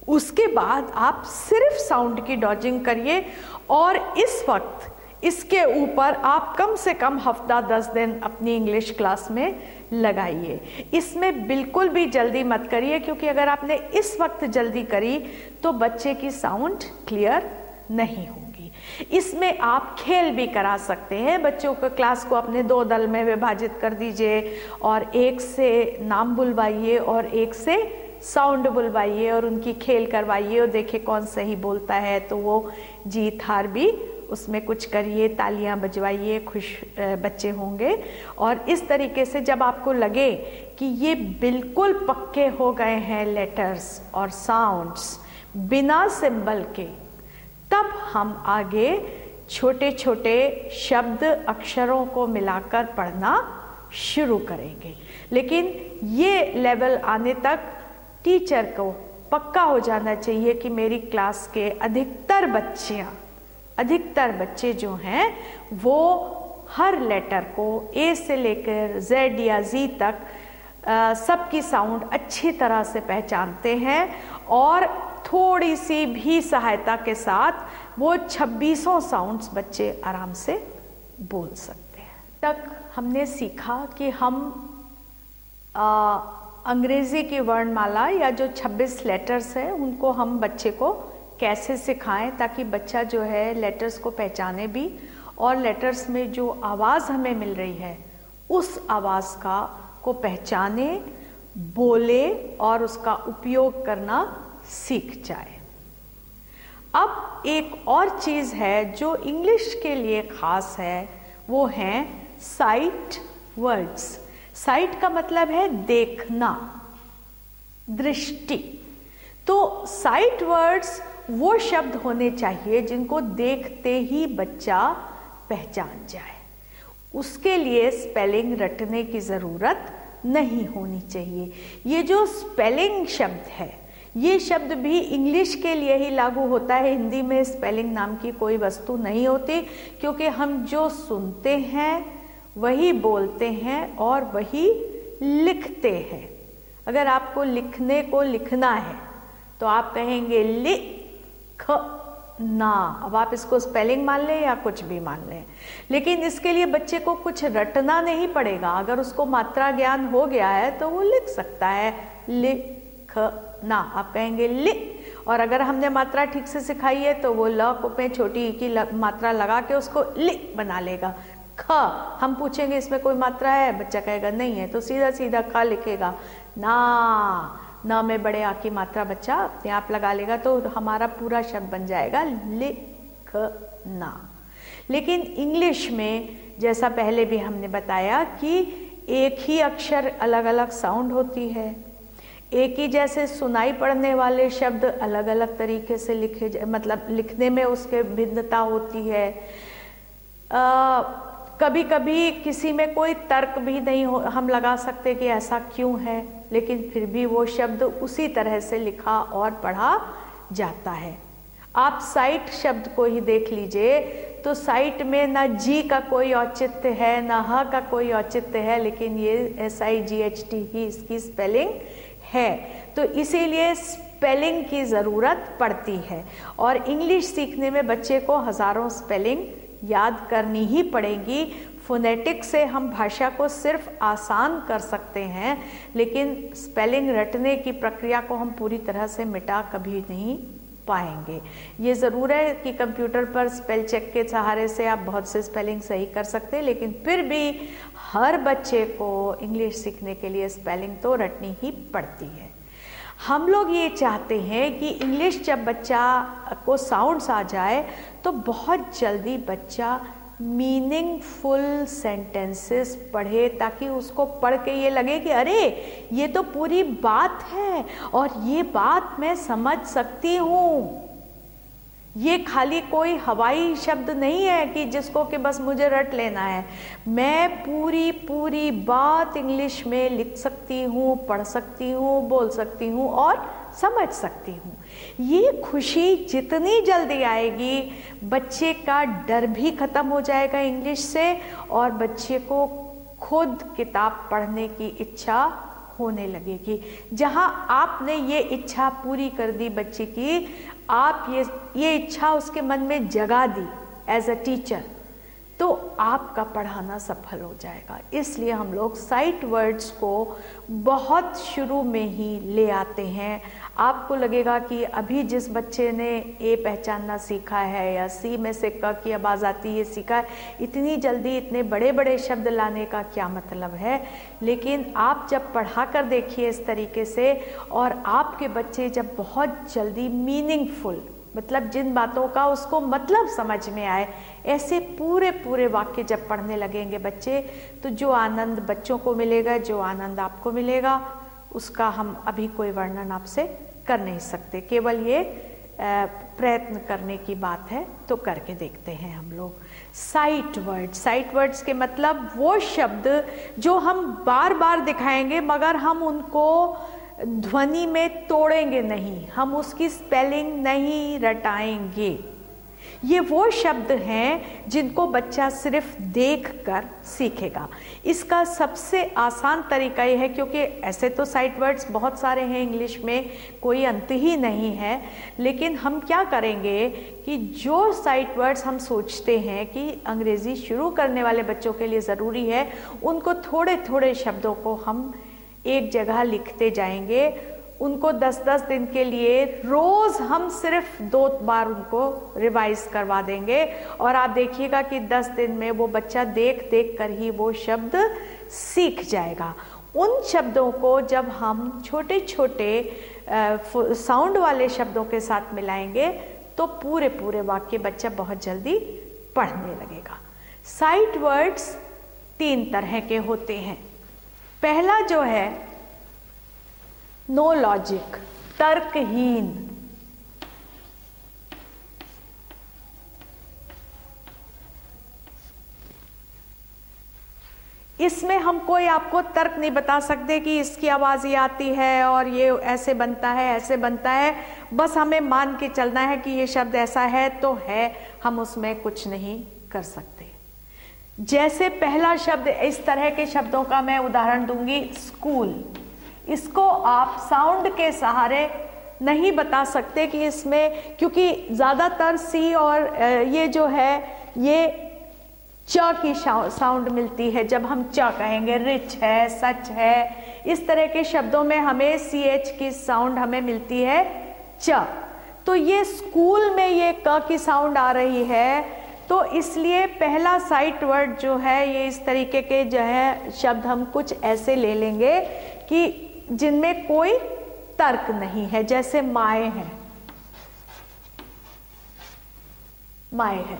उसके बाद आप सिर्फ़ साउंड की डॉजिंग करिए और इस वक्त इसके ऊपर आप कम से कम हफ़्ता दस दिन अपनी इंग्लिश क्लास में लगाइए। इसमें बिल्कुल भी जल्दी मत करिए, क्योंकि अगर आपने इस वक्त जल्दी करी तो बच्चे की साउंड क्लियर नहीं होगी। इसमें आप खेल भी करा सकते हैं। बच्चों को क्लास को अपने दो दल में विभाजित कर दीजिए, और एक से नाम बुलवाइए, और एक से साउंड बुलवाइए, और उनकी खेल करवाइए, और देखिए कौन सही बोलता है तो वो जीत हार भी उसमें कुछ करिए, तालियाँ बजवाइए, खुश बच्चे होंगे। और इस तरीके से जब आपको लगे कि ये बिल्कुल पक्के हो गए हैं लेटर्स और साउंड्स बिना सिंबल के, तब हम आगे छोटे छोटे शब्द अक्षरों को मिलाकर पढ़ना शुरू करेंगे। लेकिन ये लेवल आने तक टीचर को पक्का हो जाना चाहिए कि मेरी क्लास के अधिकतर बच्चियाँ अधिकतर बच्चे जो हैं वो हर लेटर को ए से लेकर जेड या जी तक सबकी साउंड अच्छी तरह से पहचानते हैं और थोड़ी सी भी सहायता के साथ वो छब्बीसों साउंड्स बच्चे आराम से बोल सकते हैं। तक हमने सीखा कि हम आ, अंग्रेज़ी की वर्णमाला या जो 26 लेटर्स है उनको हम बच्चे को कैसे सिखाएँ ताकि बच्चा जो है लेटर्स को पहचाने भी और लेटर्स में जो आवाज़ हमें मिल रही है, उस आवाज़ का, को पहचाने, बोले और उसका उपयोग करना सीख जाए। अब एक और चीज़ है जो इंग्लिश के लिए ख़ास है, वो है साइट वर्ड्स साइट का मतलब है देखना, दृष्टि। तो साइट वर्ड्स वो शब्द होने चाहिए जिनको देखते ही बच्चा पहचान जाए। उसके लिए स्पेलिंग रटने की ज़रूरत नहीं होनी चाहिए। ये जो स्पेलिंग शब्द है, ये शब्द भी इंग्लिश के लिए ही लागू होता है। हिंदी में स्पेलिंग नाम की कोई वस्तु नहीं होती, क्योंकि हम जो सुनते हैं, वही बोलते हैं और वही लिखते हैं। अगर आपको लिखने को लिखना है तो आप कहेंगे लिख ना। अब आप इसको स्पेलिंग मान लें या कुछ भी मान लें। लेकिन इसके लिए बच्चे को कुछ रटना नहीं पड़ेगा। अगर उसको मात्रा ज्ञान हो गया है तो वो लिख सकता है। लिख ना आप कहेंगे लि और अगर हमने मात्रा ठीक से सिखाई है तो वो ल पे छोटी की मात्रा लगा के उसको लि बना लेगा। ख। हम पूछेंगे, इसमें कोई मात्रा है? बच्चा कहेगा, नहीं है। तो सीधा सीधा ख लिखेगा। ना। न में बड़े आ की मात्रा बच्चा अपने आप लगा लेगा तो हमारा पूरा शब्द बन जाएगा लिखना। लेकिन इंग्लिश में जैसा पहले भी हमने बताया कि एक ही अक्षर अलग अलग साउंड होती है। एक ही जैसे सुनाई पड़ने वाले शब्द अलग अलग तरीके से लिखे मतलब लिखने में उसके भिन्नता होती है। आ, कभी कभी किसी में कोई तर्क भी नहीं हो, हम लगा सकते कि ऐसा क्यों है, लेकिन फिर भी वो शब्द उसी तरह से लिखा और पढ़ा जाता है। आप साइट शब्द को ही देख लीजिए तो साइट में ना जी का कोई औचित्य है, ना ह का कोई औचित्य है, लेकिन ये S I G H T ही इसकी स्पेलिंग है। तो इसीलिए स्पेलिंग की ज़रूरत पड़ती है। और इंग्लिश सीखने में बच्चे को हज़ारों स्पेलिंग याद करनी ही पड़ेगी। फोनेटिक से हम भाषा को सिर्फ़ आसान कर सकते हैं, लेकिन स्पेलिंग रटने की प्रक्रिया को हम पूरी तरह से मिटा कभी नहीं पाएँगे। ये ज़रूर है कि कंप्यूटर पर स्पेल चेक के सहारे से आप बहुत से स्पेलिंग सही कर सकते हैं, लेकिन फिर भी हर बच्चे को इंग्लिश सीखने के लिए स्पेलिंग तो रटनी ही पड़ती है। हम लोग ये चाहते हैं कि इंग्लिश जब बच्चा को साउंड्स आ जाए तो बहुत जल्दी बच्चा मीनिंगफुल सेंटेंसेस पढ़े, ताकि उसको पढ़ के ये लगे कि अरे, ये तो पूरी बात है और ये बात मैं समझ सकती हूँ। ये खाली कोई हवाई शब्द नहीं है कि जिसको कि बस मुझे रट लेना है। मैं पूरी पूरी बात इंग्लिश में लिख सकती हूँ, पढ़ सकती हूँ, बोल सकती हूँ और समझ सकती हूँ। ये खुशी जितनी जल्दी आएगी, बच्चे का डर भी ख़त्म हो जाएगा इंग्लिश से और बच्चे को खुद किताब पढ़ने की इच्छा होने लगेगी। जहाँ आपने ये इच्छा पूरी कर दी बच्चे की आप ये ये इच्छा उसके मन में जगा दी एज अ टीचर तो आपका पढ़ाना सफल हो जाएगा। इसलिए हम लोग साइट वर्ड्स को बहुत शुरू में ही ले आते हैं। आपको लगेगा कि अभी जिस बच्चे ने ए पहचानना सीखा है या सी में से क की आवाज़ आती है, सीखा है, इतनी जल्दी इतने बड़े बड़े शब्द लाने का क्या मतलब है? लेकिन आप जब पढ़ा कर देखिए इस तरीके से और आपके बच्चे जब बहुत जल्दी मीनिंगफुल मतलब जिन बातों का उसको मतलब समझ में आए, ऐसे पूरे पूरे वाक्य जब पढ़ने लगेंगे बच्चे तो जो आनंद बच्चों को मिलेगा, जो आनंद आपको मिलेगा, उसका हम अभी कोई वर्णन आपसे कर नहीं सकते। केवल ये प्रयत्न करने की बात है तो करके देखते हैं हम लोग। साइट वर्ड साइट वर्ड्स के मतलब वो शब्द जो हम बार बार दिखाएँगे, मगर हम उनको ध्वनि में तोड़ेंगे नहीं। हम उसकी स्पेलिंग नहीं रटाएँगे। ये वो शब्द हैं जिनको बच्चा सिर्फ़ देख कर सीखेगा। इसका सबसे आसान तरीका ये है, क्योंकि ऐसे तो साइट वर्ड्स बहुत सारे हैं इंग्लिश में, कोई अंत ही नहीं है। लेकिन हम क्या करेंगे कि जो साइट वर्ड्स हम सोचते हैं कि अंग्रेज़ी शुरू करने वाले बच्चों के लिए ज़रूरी है, उनको थोड़े थोड़े शब्दों को हम एक जगह लिखते जाएँगे उनको 10-10 दिन के लिए रोज़ हम सिर्फ़ दो बार उनको रिवाइज करवा देंगे। और आप देखिएगा कि 10 दिन में वो बच्चा देख देख कर ही वो शब्द सीख जाएगा। उन शब्दों को जब हम छोटे छोटे साउंड वाले शब्दों के साथ मिलाएँगे तो पूरे पूरे वाक्य बच्चा बहुत जल्दी पढ़ने लगेगा। साइट वर्ड्स तीन तरह के होते हैं। पहला जो है नो लॉजिक तर्कहीन इसमें हम कोई आपको तर्क नहीं बता सकते कि इसकी आवाज़ ये आती है और ये ऐसे बनता है, ऐसे बनता है। बस हमें मान के चलना है कि ये शब्द ऐसा है तो है, हम उसमें कुछ नहीं कर सकते। जैसे पहला शब्द इस तरह के शब्दों का मैं उदाहरण दूँगी, स्कूल। इसको आप साउंड के सहारे नहीं बता सकते कि इसमें, क्योंकि ज़्यादातर सी और ये जो है, ये च की साउंड मिलती है। जब हम च कहेंगे रिच है सच है, इस तरह के शब्दों में हमें सी एच की साउंड हमें मिलती है च। तो ये स्कूल में ये क की साउंड आ रही है तो इसलिए पहला साइट वर्ड जो है, ये इस तरीके के जो है, शब्द हम कुछ ऐसे ले लेंगे कि जिनमें कोई तर्क नहीं है, जैसे माए हैं। माए है।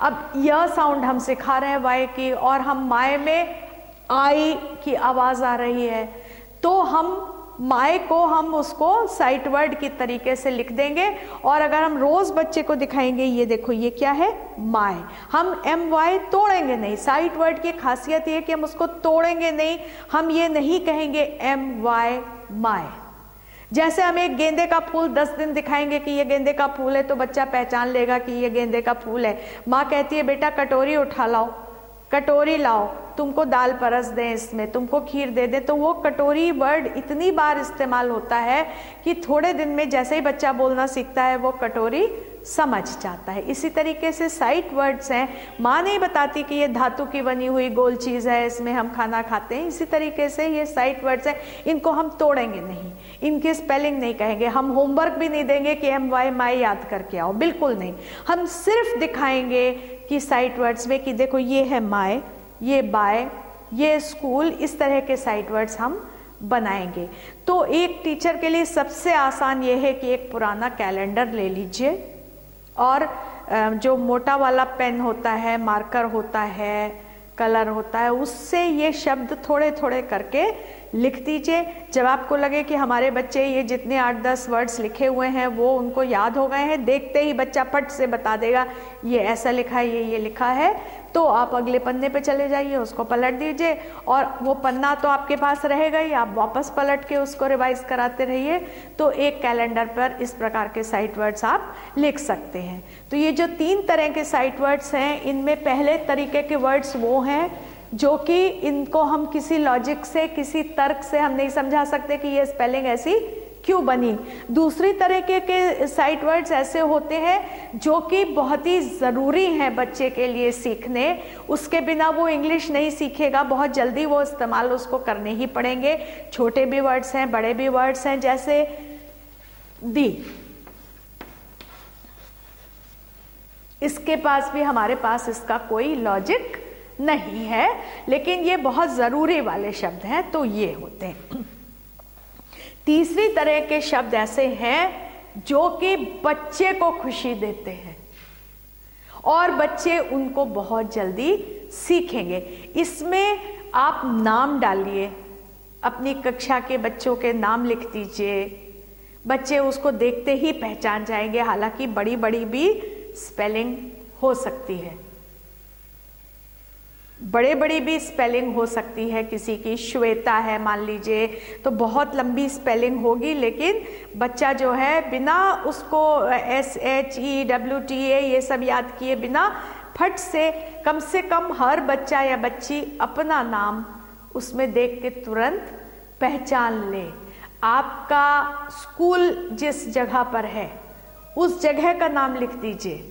अब यह साउंड हम सिखा रहे हैं वाय की, और हम माए में आई की आवाज़ आ रही है। तो हम माए को हम उसको साइट वर्ड की तरीके से लिख देंगे और अगर हम रोज बच्चे को दिखाएँगे, ये देखो, ये क्या है? माए। हम एम वाई तोड़ेंगे नहीं। साइट वर्ड की खासियत ये कि हम उसको तोड़ेंगे नहीं। हम ये नहीं कहेंगे एम वाई माए। जैसे हम एक गेंदे का फूल दस दिन दिखाएँगे कि ये गेंदे का फूल है तो बच्चा पहचान लेगा कि ये गेंदे का फूल है। माँ कहती है, बेटा, कटोरी उठा लाओ। कटोरी लाओ, तुमको दाल परस दें इसमें, तुमको खीर दे दें तो वो कटोरी वर्ड इतनी बार इस्तेमाल होता है कि थोड़े दिन में जैसे ही बच्चा बोलना सीखता है, वो कटोरी समझ जाता है। इसी तरीके से साइट वर्ड्स हैं। माँ नहीं बताती कि ये धातु की बनी हुई गोल चीज़ है, इसमें हम खाना खाते हैं। इसी तरीके से ये साइट वर्ड्स हैं। इनको हम तोड़ेंगे नहीं। इनकी स्पेलिंग नहीं कहेंगे। हम होमवर्क भी नहीं देंगे कि एम वाई माई याद करके आओ। बिल्कुल नहीं। हम सिर्फ़ दिखाएँगे कि साइट वर्ड्स में कि देखो ये है माए ये बाय ये स्कूल इस तरह के साइट वर्ड्स हम बनाएँगे। तो एक टीचर के लिए सबसे आसान ये है कि एक पुराना कैलेंडर ले लीजिए और जो मोटा वाला पेन होता है मार्कर होता है कलर होता है, उससे ये शब्द थोड़े थोड़े करके लिख दीजिए। जब आपको लगे कि हमारे बच्चे ये जितने आठ दस वर्ड्स लिखे हुए हैं, वो उनको याद हो गए हैं, देखते ही बच्चा फट से बता देगा, ये ऐसा लिखा है, ये ये लिखा है। तो आप अगले पन्ने पे चले जाइए, उसको पलट दीजिए। और वो पन्ना तो आपके पास रहेगा ही, आप वापस पलट के उसको रिवाइज कराते रहिए। तो एक कैलेंडर पर इस प्रकार के साइट वर्ड्स आप लिख सकते हैं। तो ये जो तीन तरह के साइट वर्ड्स हैं, इनमें पहले तरीके के वर्ड्स वो हैं जो कि इनको हम किसी लॉजिक से, किसी तर्क से हम नहीं समझा सकते कि ये स्पेलिंग ऐसी क्यों बनी। दूसरी तरीके के साइट वर्ड्स ऐसे होते हैं जो कि बहुत ही ज़रूरी हैं बच्चे के लिए सीखने। उसके बिना वो इंग्लिश नहीं सीखेगा। बहुत जल्दी वो इस्तेमाल उसको करने ही पड़ेंगे। छोटे भी वर्ड्स हैं, बड़े भी वर्ड्स हैं, जैसे दी इसके पास भी हमारे पास इसका कोई लॉजिक नहीं है, लेकिन ये बहुत ज़रूरी वाले शब्द हैं तो ये होते हैं। तीसरी तरह के शब्द ऐसे हैं जो कि बच्चे को खुशी देते हैं, और बच्चे उनको बहुत जल्दी सीखेंगे। इसमें आप नाम डालिए, अपनी कक्षा के बच्चों के नाम लिख दीजिए, बच्चे उसको देखते ही पहचान जाएँगे, हालाँकि बड़ी बड़ी भी स्पेलिंग हो सकती है। बड़े बड़ी भी स्पेलिंग हो सकती है, किसी की श्वेता है, मान लीजिए तो बहुत लंबी स्पेलिंग होगी, लेकिन बच्चा जो है, बिना उसको S H E W T A ये सब याद किए बिना, फट से, कम से कम हर बच्चा या बच्ची अपना नाम उसमें देख के तुरंत पहचान ले। आपका स्कूल जिस जगह पर है, उस जगह का नाम लिख दीजिए।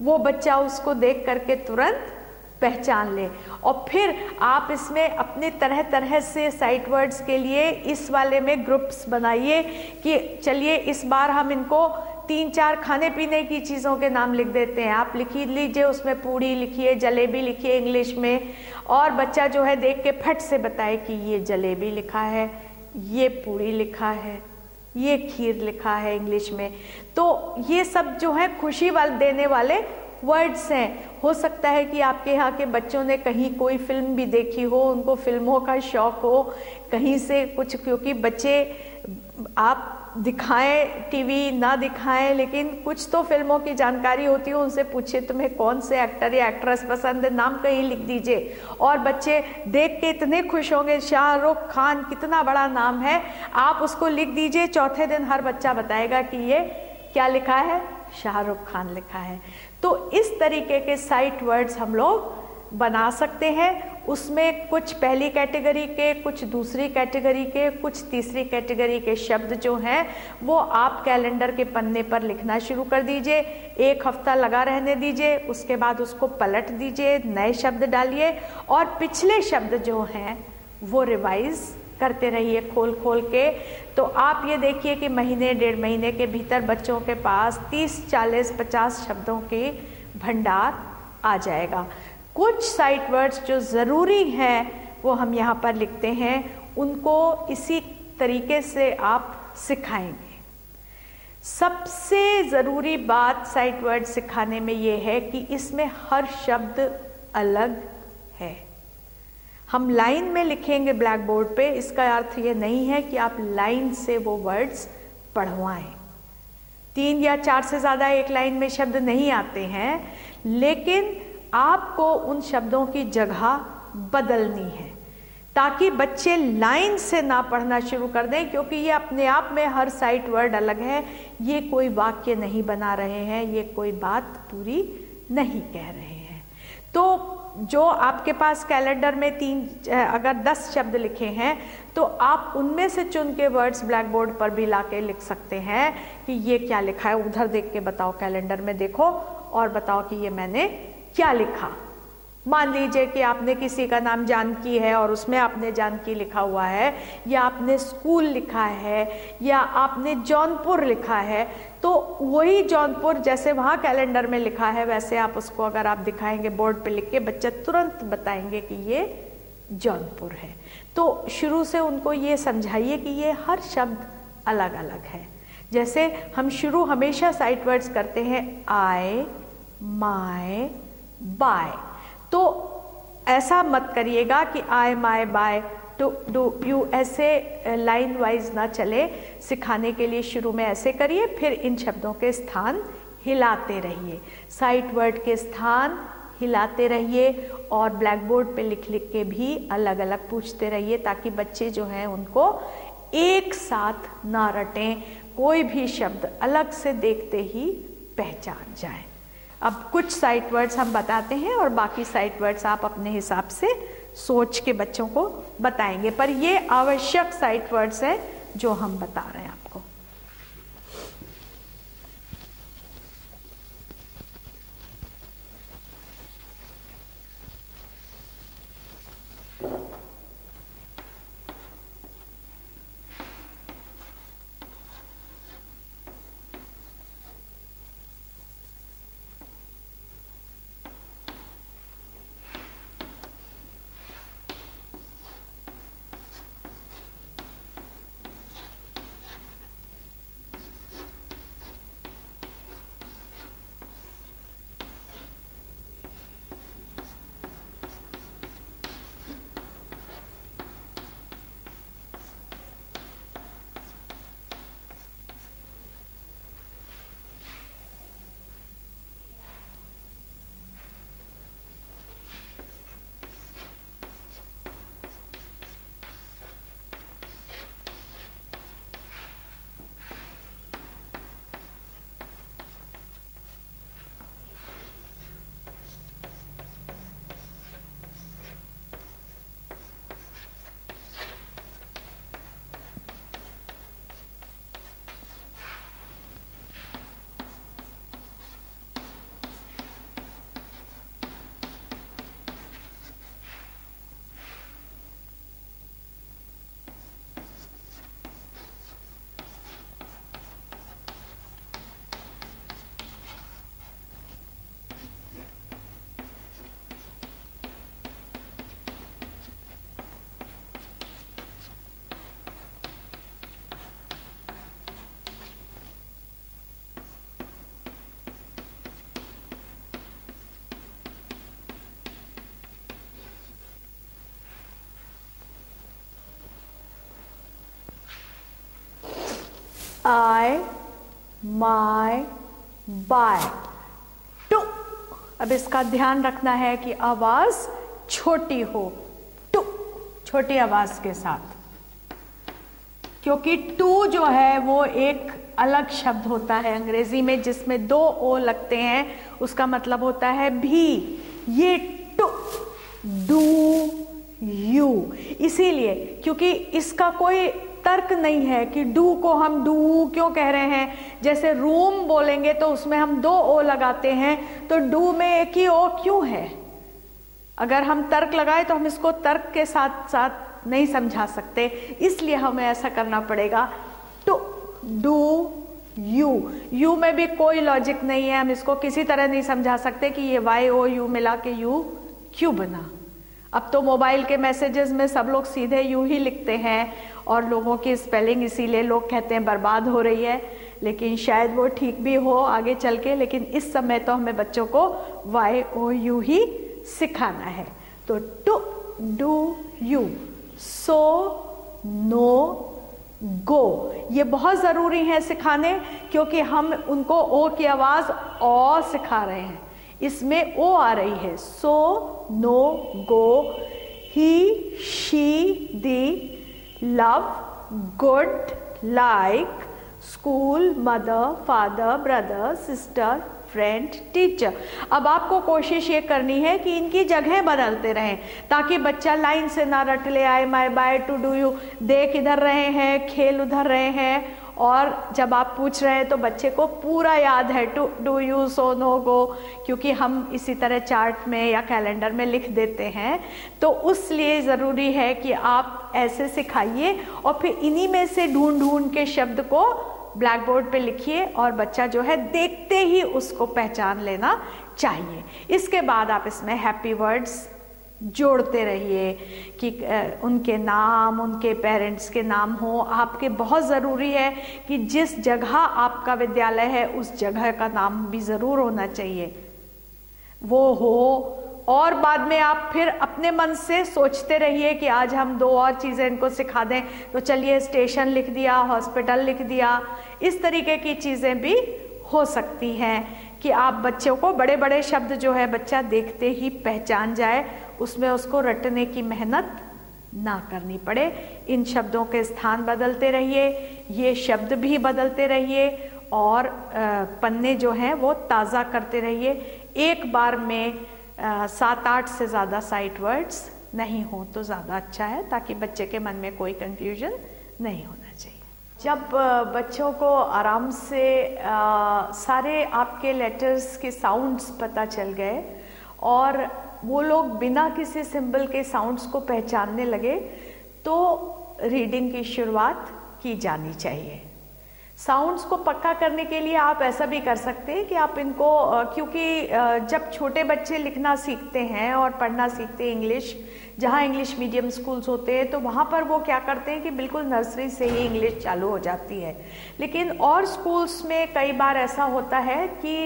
वो बच्चा उसको देख करके तुरंत पहचान लें। और फिर आप इसमें अपने तरह तरह से साइट वर्ड्स के लिए इस वाले में ग्रुप्स बनाइए कि चलिए इस बार हम इनको तीन चार खाने पीने की चीज़ों के नाम लिख देते हैं। आप लिखी लीजिए उसमें पूड़ी लिखिए, जलेबी लिखिए इंग्लिश में। और बच्चा जो है देख के फट से बताए कि ये जलेबी लिखा है, ये पूड़ी लिखा है, ये खीर लिखा है इंग्लिश में। तो ये सब जो है खुशी वाल देने वाले वर्ड्स हैं। हो सकता है कि आपके यहाँ के बच्चों ने कहीं कोई फ़िल्म भी देखी हो, उनको फ़िल्मों का शौक हो, कहीं से कुछ, क्योंकि बच्चे, आप दिखाएँ टीवी ना दिखाएँ, लेकिन कुछ तो फ़िल्मों की जानकारी होती है, उनसे पूछिए, तुम्हें कौन से एक्टर या एक्ट्रेस पसंद है? नाम कहीं लिख दीजिए। और बच्चे देख के इतने खुश होंगे, शाहरुख खान कितना बड़ा नाम है। आप उसको लिख दीजिए, चौथे दिन हर बच्चा बताएगा कि ये क्या लिखा है? शाहरुख खान लिखा है। तो इस तरीके के साइट वर्ड्स हम लोग बना सकते हैं। उसमें कुछ पहली कैटेगरी के, कुछ दूसरी कैटेगरी के, कुछ तीसरी कैटेगरी के शब्द जो हैं, वो आप कैलेंडर के पन्ने पर लिखना शुरू कर दीजिए। एक हफ़्ता लगा रहने दीजिए, उसके बाद उसको पलट दीजिए, नए शब्द डालिए और पिछले शब्द जो हैं, वो रिवाइज करते रहिए खोल खोल के। तो आप ये देखिए कि महीने डेढ़ महीने के भीतर बच्चों के पास 30, 40, 50 शब्दों के भंडार आ जाएगा। कुछ साइट वर्ड्स जो ज़रूरी हैं वो हम यहाँ पर लिखते हैं। उनको इसी तरीके से आप सिखाएँगे। सबसे ज़रूरी बात साइट वर्ड सिखाने में ये है कि इसमें हर शब्द अलग हम लाइन में लिखेंगे ब्लैक बोर्ड पे, इसका अर्थ ये नहीं है कि आप लाइन से वो वर्ड्स पढ़वाएँ। तीन या चार से ज़्यादा एक लाइन में शब्द नहीं आते हैं, लेकिन आपको उन शब्दों की जगह बदलनी है, ताकि बच्चे लाइन से ना पढ़ना शुरू कर दें, क्योंकि ये अपने आप में हर साइट वर्ड अलग है। ये कोई वाक्य नहीं बना रहे हैं, ये कोई बात पूरी नहीं कह रहे हैं। तो जो आपके पास कैलेंडर में तीन अगर दस शब्द लिखे हैं तो आप उनमें से चुन के वर्ड्स ब्लैक बोर्ड पर भी ला के लिख सकते हैं कि ये क्या लिखा है। उधर देख के बताओ कैलेंडर में देखो और बताओ कि ये मैंने क्या लिखा। मान लीजिए कि आपने किसी का नाम जानकी है और उसमें आपने जानकी लिखा हुआ है, या आपने स्कूल लिखा है, या आपने जौनपुर लिखा है तो वही जौनपुर जैसे वहाँ कैलेंडर में लिखा है, वैसे आप उसको अगर आप दिखाएँगे, बोर्ड पे लिख के बच्चे तुरंत बताएँगे कि ये जौनपुर है। तो शुरू से उनको ये समझाइए कि ये हर शब्द अलग अलग है। जैसे हम शुरू हमेशा साइट वर्ड्स करते हैं, आए, माए बाय तो ऐसा मत करिएगा कि I my by to do you ऐसे लाइन वाइज ना चले। सिखाने के लिए शुरू में ऐसे करिए, फिर इन शब्दों के स्थान हिलाते रहिए। साइट वर्ड के स्थान हिलाते रहिए और ब्लैक बोर्ड पे लिख लिख के भी अलग अलग पूछते रहिए ताकि बच्चे जो हैं उनको एक साथ ना रटें। कोई भी शब्द अलग से देखते ही पहचान जाए। अब कुछ साइट वर्ड्स हम बताते हैं और बाकी साइट वर्ड्स आप अपने हिसाब से सोच के बच्चों को बताएँगे। पर ये आवश्यक साइट वर्ड्स हैं जो हम बता रहे हैं। I my by to. अब इसका ध्यान रखना है कि आवाज़ छोटी हो। टू। छोटी आवाज़ के साथ। क्योंकि टू जो है, वो एक अलग शब्द होता है अंग्रेज़ी में, जिसमें दो ओ लगते हैं। उसका मतलब होता है भी। ये टू। Do you. इसीलिए, क्योंकि इसका कोई तर्क नहीं है कि डू को हम डू क्यों कह रहे हैं। जैसे रूम बोलेंगे तो उसमें हम दो ओ लगाते हैं तो डू में एक ही ओ क्यों है? अगर हम तर्क लगाए तो हम इसको तर्क के साथ साथ नहीं समझा सकते, इसलिए हमें ऐसा करना पड़ेगा। टू डू यू यू में भी कोई लॉजिक नहीं है, हम इसको किसी तरह नहीं समझा सकते कि ये वाई ओ यू मिला के यू क्यों बना। अब तो मोबाइल के मैसेजेस में सब लोग सीधे यू ही लिखते हैं और लोगों की स्पेलिंग इसीलिए लोग कहते हैं बर्बाद हो रही है, लेकिन शायद वो ठीक भी हो आगे चल के, लेकिन इस समय तो हमें बच्चों को वाई ओ यू ही सिखाना है। तो to, do you, so, no, go, ये बहुत ज़रूरी है सिखाने, क्योंकि हम उनको ओ की आवाज़ ओ सिखा रहे हैं। इसमें ओ आ रही है, so, no, go, he, she, the love good like school mother father brother sister friend teacher अब आपको कोशिश ये करनी है कि इनकी जगह बदलते रहें, ताकि बच्चा लाइन से ना रट ले, I my by to do you देख इधर रहे हैं, खेल उधर रहे हैं और जब आप पूछ रहे हैं तो बच्चे को पूरा याद है, to, do you so no go? क्योंकि हम इसी तरह चार्ट में या कैलेंडर में लिख देते हैं। तो उस लिए ज़रूरी है कि आप ऐसे सिखाइए और फिर इन्हीं में से ढूंढ ढूंढ के शब्द को ब्लैक बोर्ड पे लिखिए और बच्चा जो है देखते ही उसको पहचान लेना चाहिए। इसके बाद आप इसमें हैप्पी वर्ड्स जोड़ते रहिए कि उनके नाम, उनके पेरेंट्स के नाम हो। आपके बहुत ज़रूरी है कि जिस जगह आपका विद्यालय है, उस जगह का नाम भी ज़रूर होना चाहिए। वो हो। और बाद में आप फिर अपने मन से सोचते रहिए कि आज हम दो और चीज़ें इनको सिखा दें। तो चलिए, स्टेशन लिख दिया, हॉस्पिटल लिख दिया। इस तरीके की चीज़ें भी हो सकती हैं कि आप बच्चों को बड़े बड़े शब्द जो है, बच्चा देखते ही पहचान जाए। उसमें उसको रटने की मेहनत ना करनी पड़े। इन शब्दों के स्थान बदलते रहिए ये शब्द भी बदलते रहिए और पन्ने जो हैं वो ताज़ा करते रहिए। एक बार में सात आठ से ज़्यादा साइट वर्ड्स नहीं हो तो ज़्यादा अच्छा है ताकि बच्चे के मन में कोई कंफ्यूजन नहीं होना चाहिए। जब बच्चों को आराम से आ, सारे आपके लेटर्स के साउंड्स पता चल गए और वो लोग बिना किसी सिंबल के साउंड्स को पहचानने लगे तो रीडिंग की शुरुआत की जानी चाहिए। साउंड्स को पक्का करने के लिए आप ऐसा भी कर सकते हैं कि आप इनको क्योंकि जब छोटे बच्चे लिखना सीखते हैं और पढ़ना सीखते हैं इंग्लिश जहाँ इंग्लिश मीडियम स्कूल्स होते हैं तो वहाँ पर वो क्या करते हैं कि बिल्कुल नर्सरी से ही इंग्लिश चालू हो जाती है। लेकिन और स्कूल्स में कई बार ऐसा होता है कि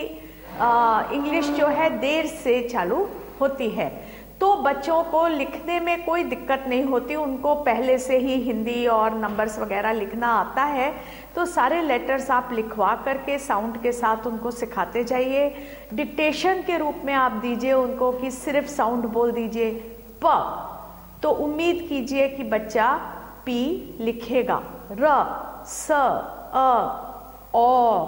इंग्लिश जो है देर से चालू होती है। तो बच्चों को लिखने में कोई दिक्कत नहीं होती, उनको पहले से ही हिंदी और नंबर्स वगैरह लिखना आता है। तो सारे लेटर्स आप लिखवा करके साउंड के साथ उनको सिखाते जाइए। डिक्टेशन के रूप में आप दीजिए उनको कि सिर्फ़ साउंड बोल दीजिए, प। तो उम्मीद कीजिए कि बच्चा पी लिखेगा। र, स, अ, ओ।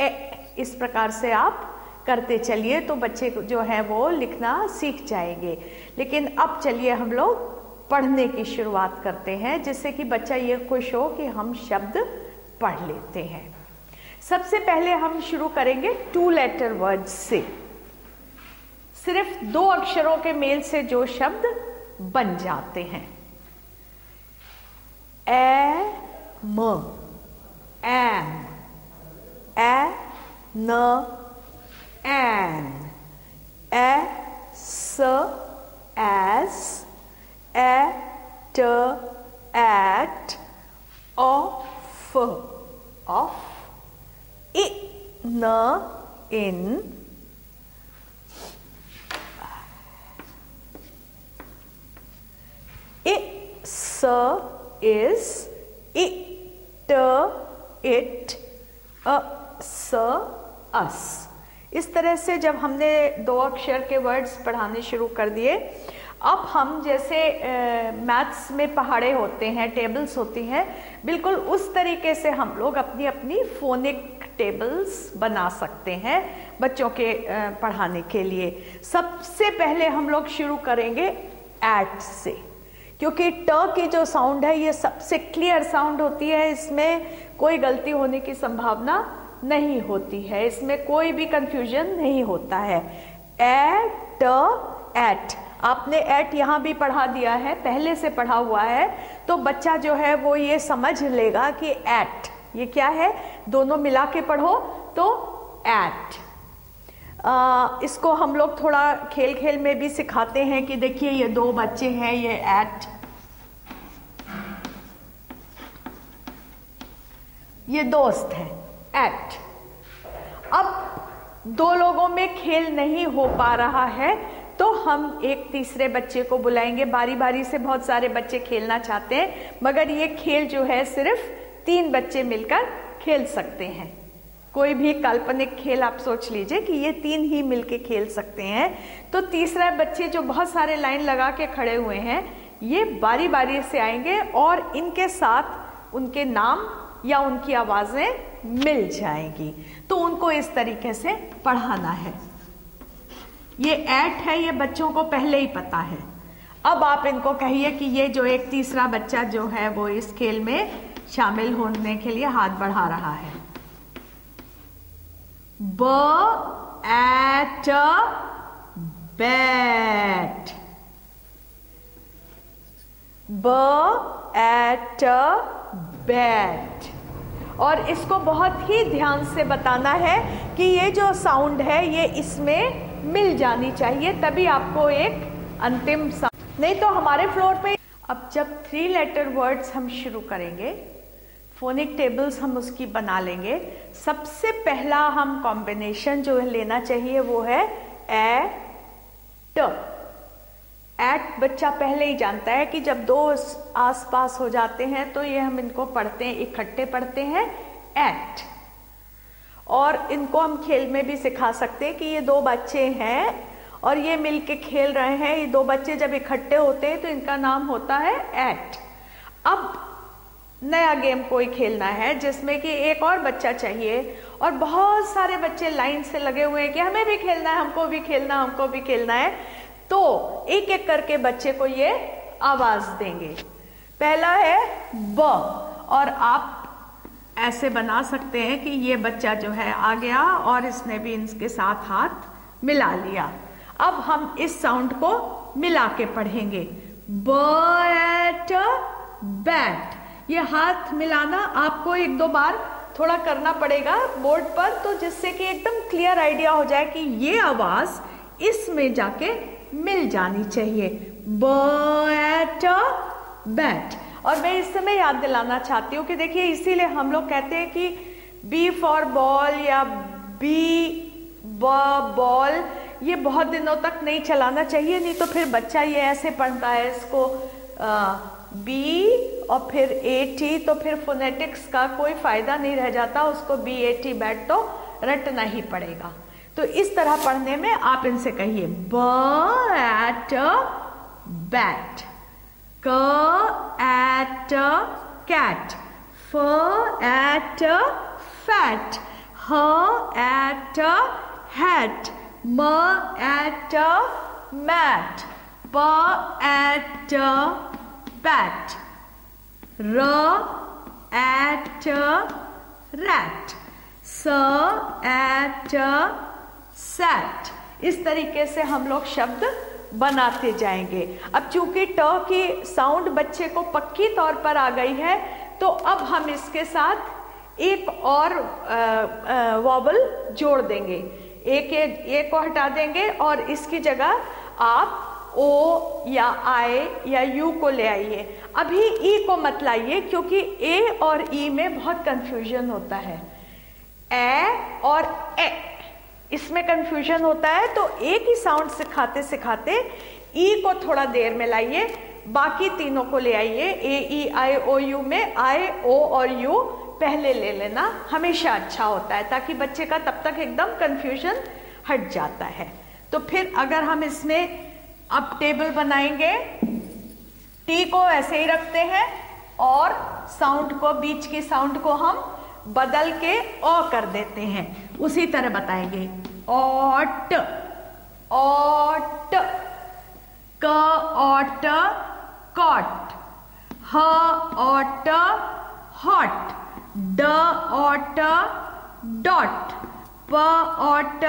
ए, इस प्रकार से आप करते चलिए तो बच्चे जो है वो लिखना सीख जाएँगे। लेकिन अब चलिए हम लोग पढ़ने की शुरुआत करते हैं, जिससे कि बच्चा ये खुश हो कि हम शब्द पढ़ लेते हैं। सबसे पहले हम शुरू करेंगे टू लेटर वर्ड से। सिर्फ़ दो अक्षरों के मेल से जो शब्द बन जाते हैं। ए, म। एन ए, न। an. A, s, as. A, t, at. Of, of. In, in. It's, is, it, it, uh, us, us. इस तरह से जब हमने दो अक्षर के वर्ड्स पढ़ाने शुरू कर दिए, अब हम जैसे मैथ्स में पहाड़े होते हैं टेबल्स होती हैं, बिल्कुल उस तरीके से हम लोग अपनी अपनी फोनिक टेबल्स बना सकते हैं बच्चों के पढ़ाने के लिए। सबसे पहले हम लोग शुरू करेंगे एट से, क्योंकि ट की जो साउंड है, ये सबसे क्लियर साउंड होती है। इसमें कोई गलती होने की संभावना नहीं होती है। इसमें कोई भी कंफ्यूजन नहीं होता है। एट एट आपने एट यहाँ भी पढ़ा दिया है, पहले से पढ़ा हुआ है। तो बच्चा जो है वो ये समझ लेगा कि एट ये क्या है? दोनों मिला के पढ़ो तो एट इसको हम लोग थोड़ा खेल खेल में भी सिखाते हैं कि देखिए ये दो बच्चे हैं, ये एट ये दोस्त है। एट अब दो लोगों में खेल नहीं हो पा रहा है तो हम एक तीसरे बच्चे को बुलाएँगे। बारी बारी से बहुत सारे बच्चे खेलना चाहते हैं, मगर ये खेल जो है सिर्फ़ तीन बच्चे मिलकर खेल सकते हैं। कोई भी काल्पनिक खेल आप सोच लीजिए कि ये तीन ही मिलके खेल सकते हैं। तो तीसरा बच्चे जो बहुत सारे लाइन लगा के खड़े हुए हैं, ये बारी बारी से आएँगे और इनके साथ उनके नाम या उनकी आवाज़ें मिल जाएँगी। तो उनको इस तरीके से पढ़ाना है। ये एट है, ये बच्चों को पहले ही पता है। अब आप इनको कहिए कि ये जो एक तीसरा बच्चा जो है, वो इस खेल में शामिल होने के लिए हाथ बढ़ा रहा है। ब एट बैट। ब एट बैट। और इसको बहुत ही ध्यान से बताना है कि ये जो साउंड है, ये इसमें मिल जानी चाहिए, तभी आपको एक अंतिम साउंड नहीं तो हमारे फ्लोर पे अब जब थ्री लेटर वर्ड्स हम शुरू करेंगे फोनिक टेबल्स हम उसकी बना लेंगे, सबसे पहला हम कॉम्बिनेशन जो है लेना चाहिए वो है ए, ट। एट बच्चा पहले ही जानता है कि जब दो आस पास हो जाते हैं तो ये हम इनको पढ़ते हैं, इकट्ठे पढ़ते हैं एट और इनको हम खेल में भी सिखा सकते हैं कि ये दो बच्चे हैं और ये मिलके खेल रहे हैं। ये दो बच्चे जब इकट्ठे होते हैं तो इनका नाम होता है एट अब नया गेम कोई खेलना है, जिसमें कि एक और बच्चा चाहिए और बहुत सारे बच्चे लाइन से लगे हुए हैं कि हमें भी खेलना है, हमको भी खेलना हमको भी खेलना है। तो एक एक करके बच्चे को ये आवाज़ देंगे। पहला है ब, और आप ऐसे बना सकते हैं कि ये बच्चा जो है आ गया और इसने भी इसके साथ हाथ मिला लिया। अब हम इस साउंड को मिला के पढ़ेंगे। Bat bat. ये हाथ मिलाना आपको एक दो बार थोड़ा करना पड़ेगा बोर्ड पर तो जिससे कि एकदम क्लियर आइडिया हो जाए कि ये आवाज़ इसमें जाके मिल जानी चाहिए। ब बैट बैट और मैं इस समय याद दिलाना चाहती हूँ कि देखिए, इसीलिए हम लोग कहते हैं कि बी फॉर बॉल या बी बॉल ये बहुत दिनों तक नहीं चलाना चाहिए, नहीं तो फिर बच्चा ये ऐसे पढ़ता है इसको बी और फिर ए टी तो फिर फोनेटिक्स का कोई फ़ायदा नहीं रह जाता, उसको बी ए टी बैट तो रटना ही पड़ेगा। तो इस तरह पढ़ने में आप इनसे कहिए ब एट बैट क एट कैट फ एट फैट ह एट हैट म एट मैट प एट बैट र एट रैट स एट सेट इस तरीके से हम लोग शब्द बनाते जाएँगे। अब चूँकि ट की साउंड बच्चे को पक्की तौर पर आ गई है तो अब हम इसके साथ एक और वॉबल जोड़ देंगे। एक एक को हटा देंगे और इसकी जगह आप ओ या आए या यू को ले आइए। अभी ई को मत लाइए, क्योंकि ए और ई में बहुत कंफ्यूजन होता है। ए और ए इसमें कंफ्यूजन होता है तो एक ही साउंड सिखाते सिखाते ई को थोड़ा देर में लाइए, बाकी तीनों को ले आइए। ए ई आई ओ यू में आई ओ और यू पहले ले लेना, हमेशा अच्छा होता है, ताकि बच्चे का तब तक एकदम कंफ्यूजन हट जाता है। तो फिर अगर हम इसमें अब टेबल बनाएँगे टी को ऐसे ही रखते हैं और साउंड को, बीच की साउंड को हम बदल के ओ कर देते हैं। उसी तरह बताएँगे। ओट ऑट, क, ऑट, कॉट। ह ओट हॉट। ड ओट डॉट। प, ऑट,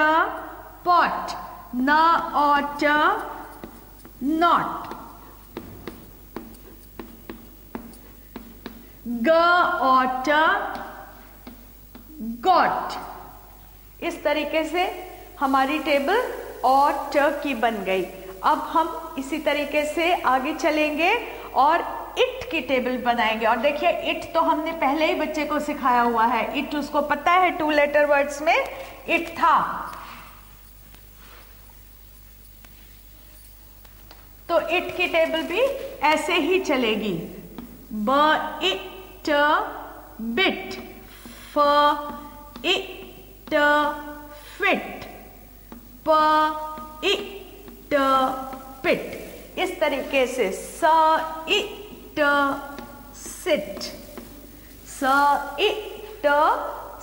पॉट। न, ऑट, नॉट। ग, ऑट, गॉट। इस तरीके से हमारी टेबल और ट की बन गई। अब हम इसी तरीके से आगे चलेंगे और इट की टेबल बनाएँगे। और देखिए, इट तो हमने पहले ही बच्चे को सिखाया हुआ है। इट उसको पता है टू लेटर वर्ड्स में, इट था। तो इट की टेबल भी ऐसे ही चलेगी। ब इट बिट, फ इट फिट प इट पिट इस तरीके से स इट सिट स इट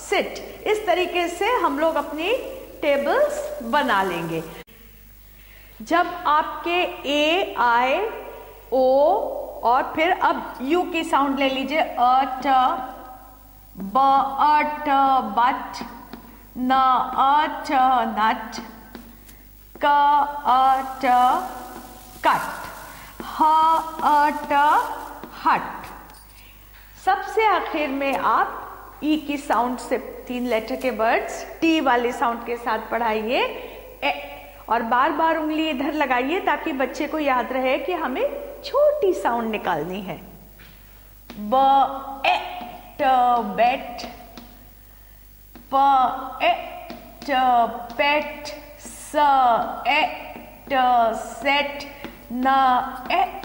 सिट इस तरीके से हम लोग अपनी टेबल्स बना लेंगे। जब आपके ए आए ओ और फिर अब यू की साउंड ले लीजिए अट ब अट बट। न अट नट कट, ह हट। सबसे आखिर में आप ई की साउंड से तीन लेटर के वर्ड्स टी वाले साउंड के साथ पढ़ाइए और बार बार उंगली इधर लगाइए ताकि बच्चे को याद रहे कि हमें छोटी साउंड निकालनी है। ब एट बेट प एट पेट स एट सेट न एट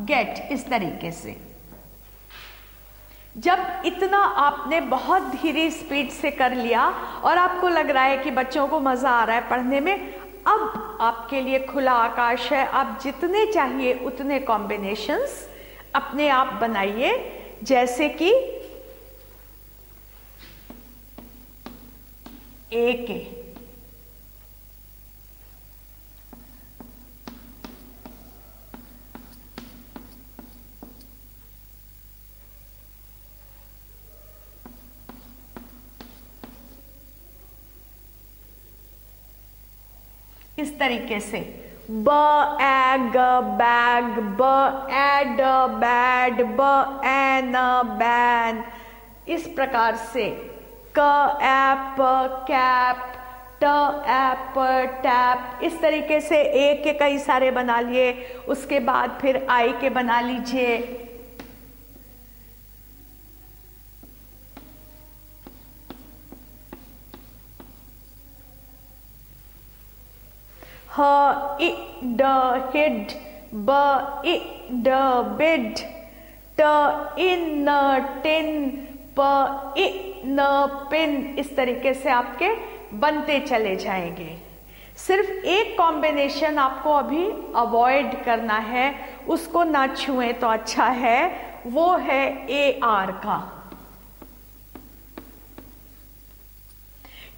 गेट इस तरीके से जब इतना आपने बहुत धीरे स्पीड से कर लिया और आपको लग रहा है कि बच्चों को मज़ा आ रहा है पढ़ने में, अब आपके लिए खुला आकाश है। आप जितने चाहिए, उतने कॉम्बिनेशंस अपने आप बनाइए जैसे कि ए के इस तरीके से। ब एग बैग, ब एड बैड, ब एन बैन। इस प्रकार से क एप कैप, ट एप टैप। इस तरीके से ए के कई सारे बना लिए, उसके बाद फिर आई के बना लीजिए। ह इ ड हिड ब इ ड बिड ट इन टिन प इ न पिन इस तरीके से आपके बनते चले जाएँगे। सिर्फ़ एक कॉम्बिनेशन आपको अभी अवॉइड करना है, उसको ना छुए तो अच्छा है, वो है ए आर का।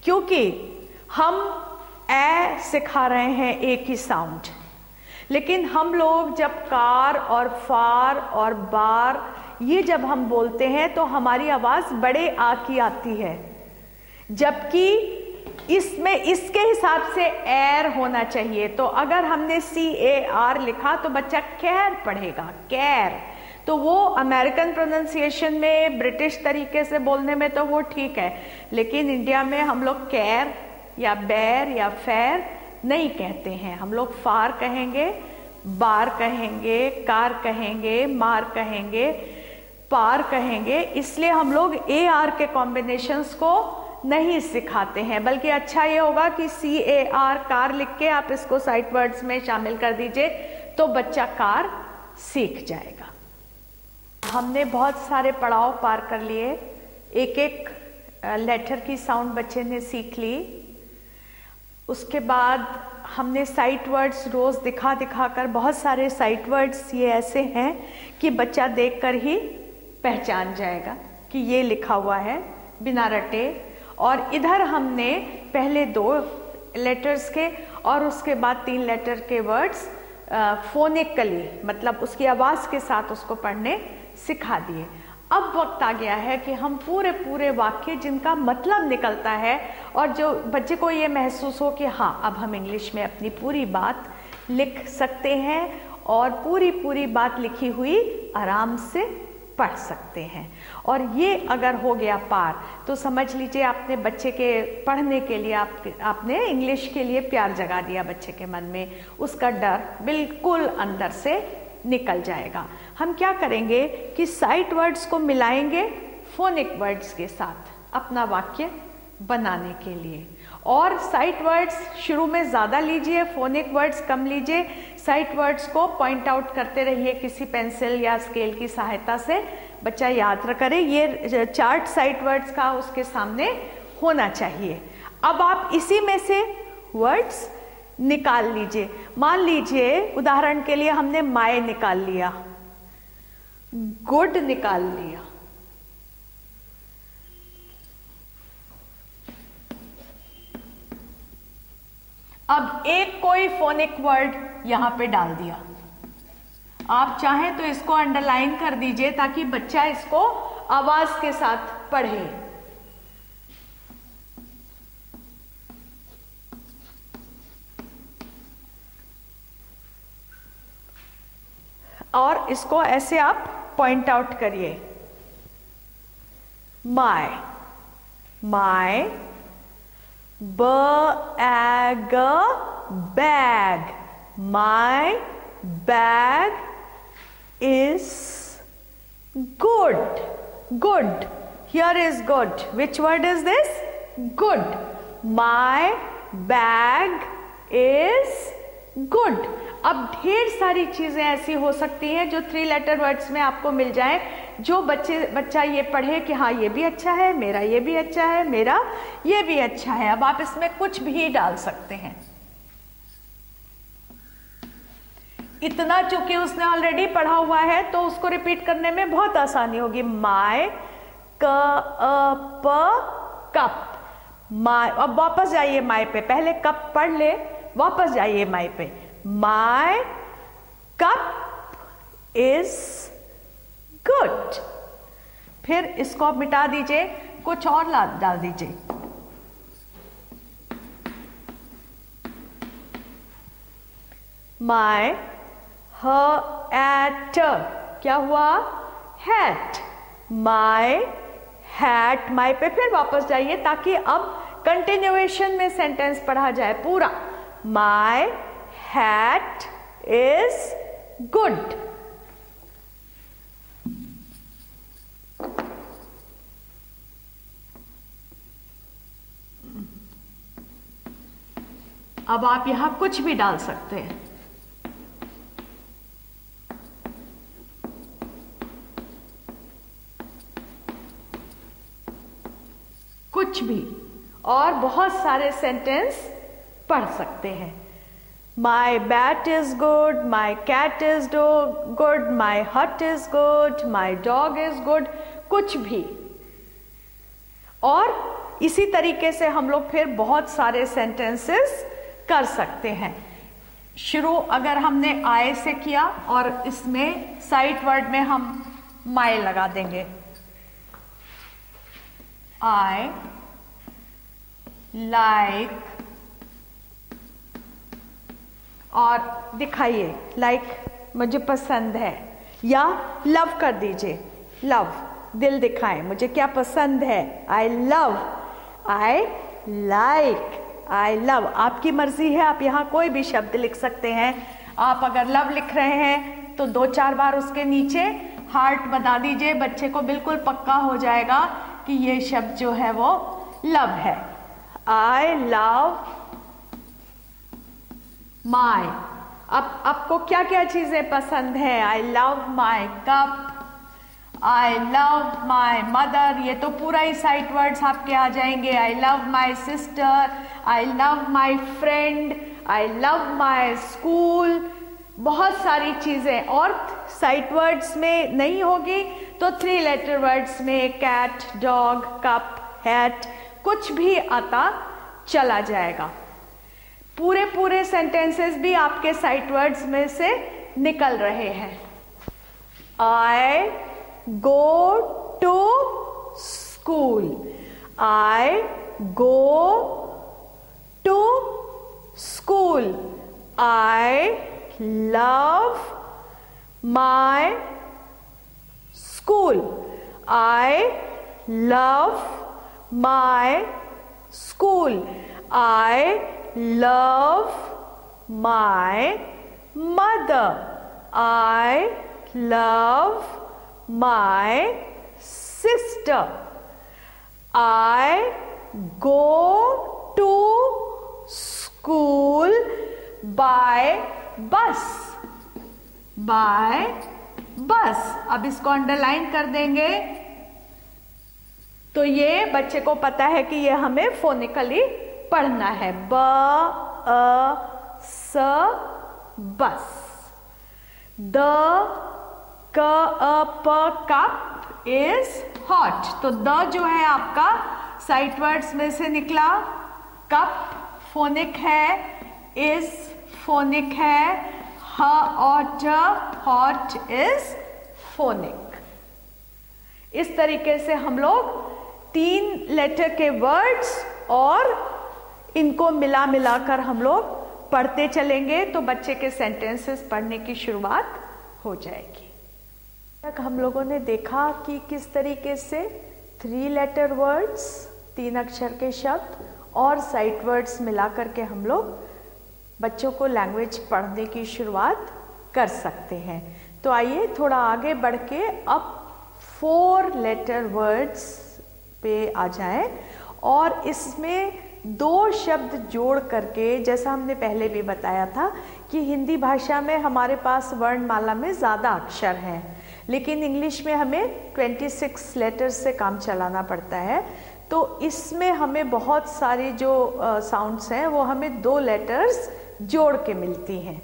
क्योंकि हम ए सिखा रहे हैं एक ही साउंड लेकिन हम लोग जब कार और फार और बार, ये जब हम बोलते हैं तो हमारी आवाज़ बड़े आ की आती है। जबकि इसमें, इसके हिसाब से एर होना चाहिए। तो अगर हमने सी ए आर लिखा तो बच्चा कैर पढ़ेगा, कैर। तो वो अमेरिकन प्रोनाउंसिएशन में, ब्रिटिश तरीके से बोलने में तो वो ठीक है। लेकिन इंडिया में हम लोग कैर या बैर या फैर नहीं कहते हैं। हम लोग फार कहेंगे, बार कहेंगे, कार कहेंगे, मार कहेंगे, पार कहेंगे। इसलिए हम लोग ए आर के कॉम्बिनेशंस को नहीं सिखाते हैं, बल्कि अच्छा ये होगा कि सी ए आर कार लिख के आप इसको साइट वर्ड्स में शामिल कर दीजिए तो बच्चा कार सीख जाएगा। हमने बहुत सारे पड़ाव पार कर लिए। एक एक लेटर की साउंड बच्चे ने सीख ली। उसके बाद हमने साइट वर्ड्स रोज़ दिखा दिखा कर बहुत सारे साइट वर्ड्स ये ऐसे हैं कि बच्चा देख कर ही पहचान जाएगा कि ये लिखा हुआ है बिना रटे। और इधर हमने पहले दो लेटर्स के और उसके बाद तीन लेटर के वर्ड्स फोनिकली मतलब उसकी आवाज़ के साथ उसको पढ़ने सिखा दिए। अब वक्त आ गया है कि हम पूरे पूरे वाक्य जिनका मतलब निकलता है और जो बच्चे को ये महसूस हो कि हाँ अब हम इंग्लिश में अपनी पूरी बात लिख सकते हैं और पूरी पूरी बात लिखी हुई आराम से पढ़ सकते हैं। और ये अगर हो गया पार तो समझ लीजिए आपने बच्चे के पढ़ने के लिए आप, आपने इंग्लिश के लिए प्यार जगा दिया बच्चे के मन में। उसका डर बिल्कुल अंदर से निकल जाएगा। हम क्या करेंगे कि साइट वर्ड्स को मिलाएँगे फोनिक वर्ड्स के साथ अपना वाक्य बनाने के लिए। और साइट वर्ड्स शुरू में ज़्यादा लीजिए फोनिक वर्ड्स कम लीजिए। साइट वर्ड्स को पॉइंट आउट करते रहिए किसी पेंसिल या स्केल की सहायता से। बच्चा याद करे, ये चार्ट साइट वर्ड्स का उसके सामने होना चाहिए। अब आप इसी में से वर्ड्स निकाल लीजिए। मान लीजिए, उदाहरण के लिए हमने माए निकाल लिया, गुड निकाल लिया। अब एक कोई फोनिक वर्ड यहाँ पे डाल दिया। आप चाहें तो इसको अंडरलाइन कर दीजिए ताकि बच्चा इसको आवाज़ के साथ पढ़े। और इसको ऐसे आप पॉइंट आउट करिए। माय माय ब ag bag my bag is good good here is good which word is this good my bag is good अब ढेर सारी चीज़ें ऐसी हो सकती हैं जो थ्री लेटर वर्ड्स में आपको मिल जाए, जो बच्चे, बच्चा ये पढ़े कि हाँ ये भी अच्छा है, मेरा ये भी अच्छा है, मेरा ये भी अच्छा है। अब आप इसमें कुछ भी डाल सकते हैं। इतना चूँकि उसने ऑलरेडी पढ़ा हुआ है तो उसको रिपीट करने में बहुत आसानी होगी। माय क प कप माय अब वापस जाइए माय पे। पहले कप पढ़ ले, वापस जाइए माय पे। My cup is good. फिर इसको आप मिटा दीजिए, कुछ और डाल दीजिए। माय हैट क्या हुआ? हैट माय हैट माय पे फिर वापस जाइए ताकि अब कंटिन्यूएशन में सेंटेंस पढ़ा जाए पूरा। My hat is good. अब आप यहाँ कुछ भी डाल सकते हैं कुछ भी और बहुत सारे सेंटेंस पढ़ सकते हैं My bat is good, my cat is good, my hut is good, my dog is good, कुछ भी। और इसी तरीके से हम लोग फिर बहुत सारे सेंटेंसेस कर सकते हैं। शुरू अगर हमने आय से किया और इसमें साइट वर्ड में हम माई लगा देंगे। आई लाइक like और दिखाइए लाइक मुझे पसंद है। या लव कर दीजिए। लव दिल दिखाएँ, मुझे क्या पसंद है? I love I like I love आपकी मर्ज़ी है, आप यहाँ कोई भी शब्द लिख सकते हैं। आप अगर लव लिख रहे हैं तो दो चार बार उसके नीचे हार्ट बना दीजिए। बच्चे को बिल्कुल पक्का हो जाएगा कि ये शब्द जो है वो लव है। I love my. अब, आपको क्या क्या चीज़ें पसंद है? I love my cup I love my mother ये तो पूरा ही साइट वर्ड्स आपके आ जाएँगे. I love my sister I love my friend I love my school बहुत सारी चीज़ें. और साइट वर्ड्स में नहीं होगी तो थ्री लेटर वर्ड्स में कैट डॉग कप हैट कुछ भी आता चला जाएगा। पूरे पूरे सेंटेंसेस भी आपके साइट वर्ड्स में से निकल रहे हैं। I go to school I go to school I love my school I love my school I love my mother. I love my sister. I go to school by bus. By bus. अब इसको underline कर देंगे तो ये बच्चे को पता है कि ये हमें फोनिकली पढ़ना है। ब, अ, स, बस। द, क, अ, प कप इज़ हॉट तो द जो है आपका साइट वर्ड्स में से निकला। कप फोनिक है इज़ फोनिक है, ह और हॉट इज़ फोनिक इस तरीके से हम लोग तीन लेटर के वर्ड्स और इनको मिला मिलाकर हम लोग पढ़ते चलेंगे तो बच्चे के सेंटेंसेस पढ़ने की शुरुआत हो जाएगी। तक हम लोगों ने देखा कि किस तरीके से थ्री लेटर वर्ड्स तीन अक्षर के शब्द और साइट वर्ड्स मिलाकर के हम लोग बच्चों को लैंग्वेज पढ़ने की शुरुआत कर सकते हैं। तो आइए थोड़ा आगे बढ़ के अब फोर लेटर वर्ड्स पे आ जाए और इसमें दो शब्द जोड़ करके, जैसा हमने पहले भी बताया था, कि हिंदी भाषा में हमारे पास वर्णमाला में ज़्यादा अक्षर हैं। लेकिन इंग्लिश में हमें 26 लेटर्स से काम चलाना पड़ता है। तो इसमें हमें बहुत सारी जो साउंड्स हैं, वो हमें दो लेटर्स जोड़ के मिलती हैं।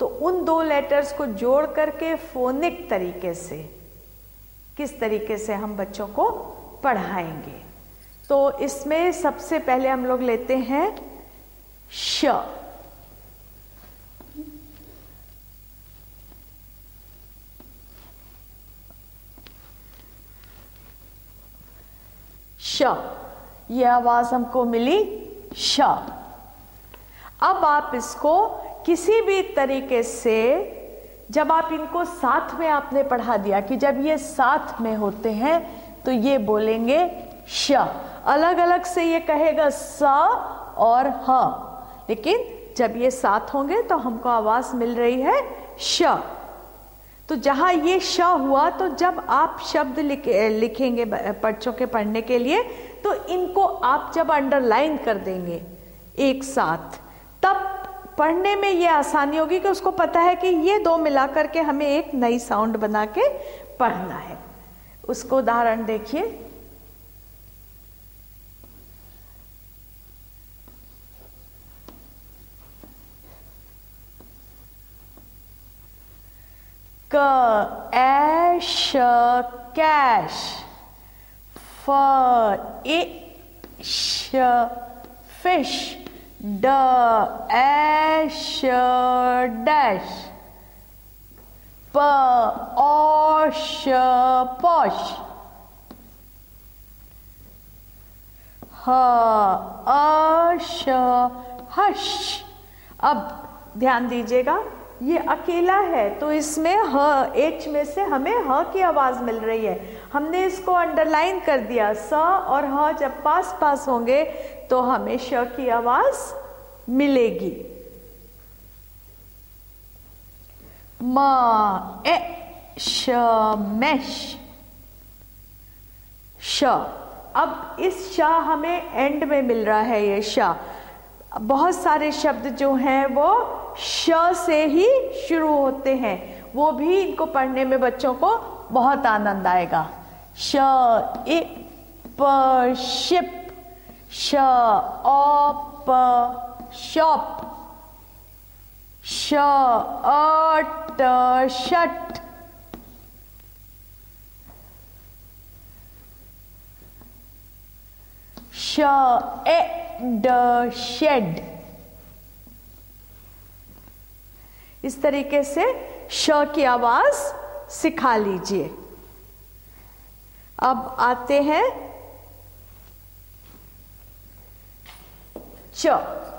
तो उन दो लेटर्स को जोड़ करके फोनिक तरीके से, किस तरीके से हम बच्चों को पढ़ाएँगे? तो इसमें सबसे पहले हम लोग लेते हैं श। श। ये आवाज़ हमको मिली श। अब आप इसको किसी भी तरीके से, जब आप इनको साथ में आपने पढ़ा दिया कि जब ये साथ में होते हैं तो ये बोलेंगे श। अलग अलग से ये कहेगा स और ह। लेकिन जब ये साथ होंगे तो हमको आवाज़ मिल रही है श। तो जहाँ ये श हुआ तो जब आप शब्द लिखे, लिखेंगे बच्चों के पढ़ने के लिए तो इनको आप जब अंडरलाइन कर देंगे एक साथ तब पढ़ने में ये आसानी होगी कि उसको पता है कि ये दो मिलाकर के हमें एक नई साउंड बना के पढ़ना है। उसको उदाहरण देखिए। क एश कैश, फ इश फ़िश, ड एश डैश, प ओश पॉश, ह अश हश। अब ध्यान दीजिएगा। ये अकेला है तो इसमें ह, एच में से हमें ह की आवाज़ मिल रही है। हमने इसको अंडरलाइन कर दिया, स और ह जब पास पास होंगे तो हमें श की आवाज़ मिलेगी। म, ए, श, मैश। श। अब इस श हमें एंड में मिल रहा है, ये श। बहुत सारे शब्द जो हैं वो श से ही शुरू होते हैं। वो भी इनको पढ़ने में बच्चों को बहुत आनंद आएगा। श, इ, प, शिप। श, अ, प, शॉप। श, अ, ट, शट। श ए ड शेड इस तरीके से श की आवाज़ सिखा लीजिए। अब आते हैं च।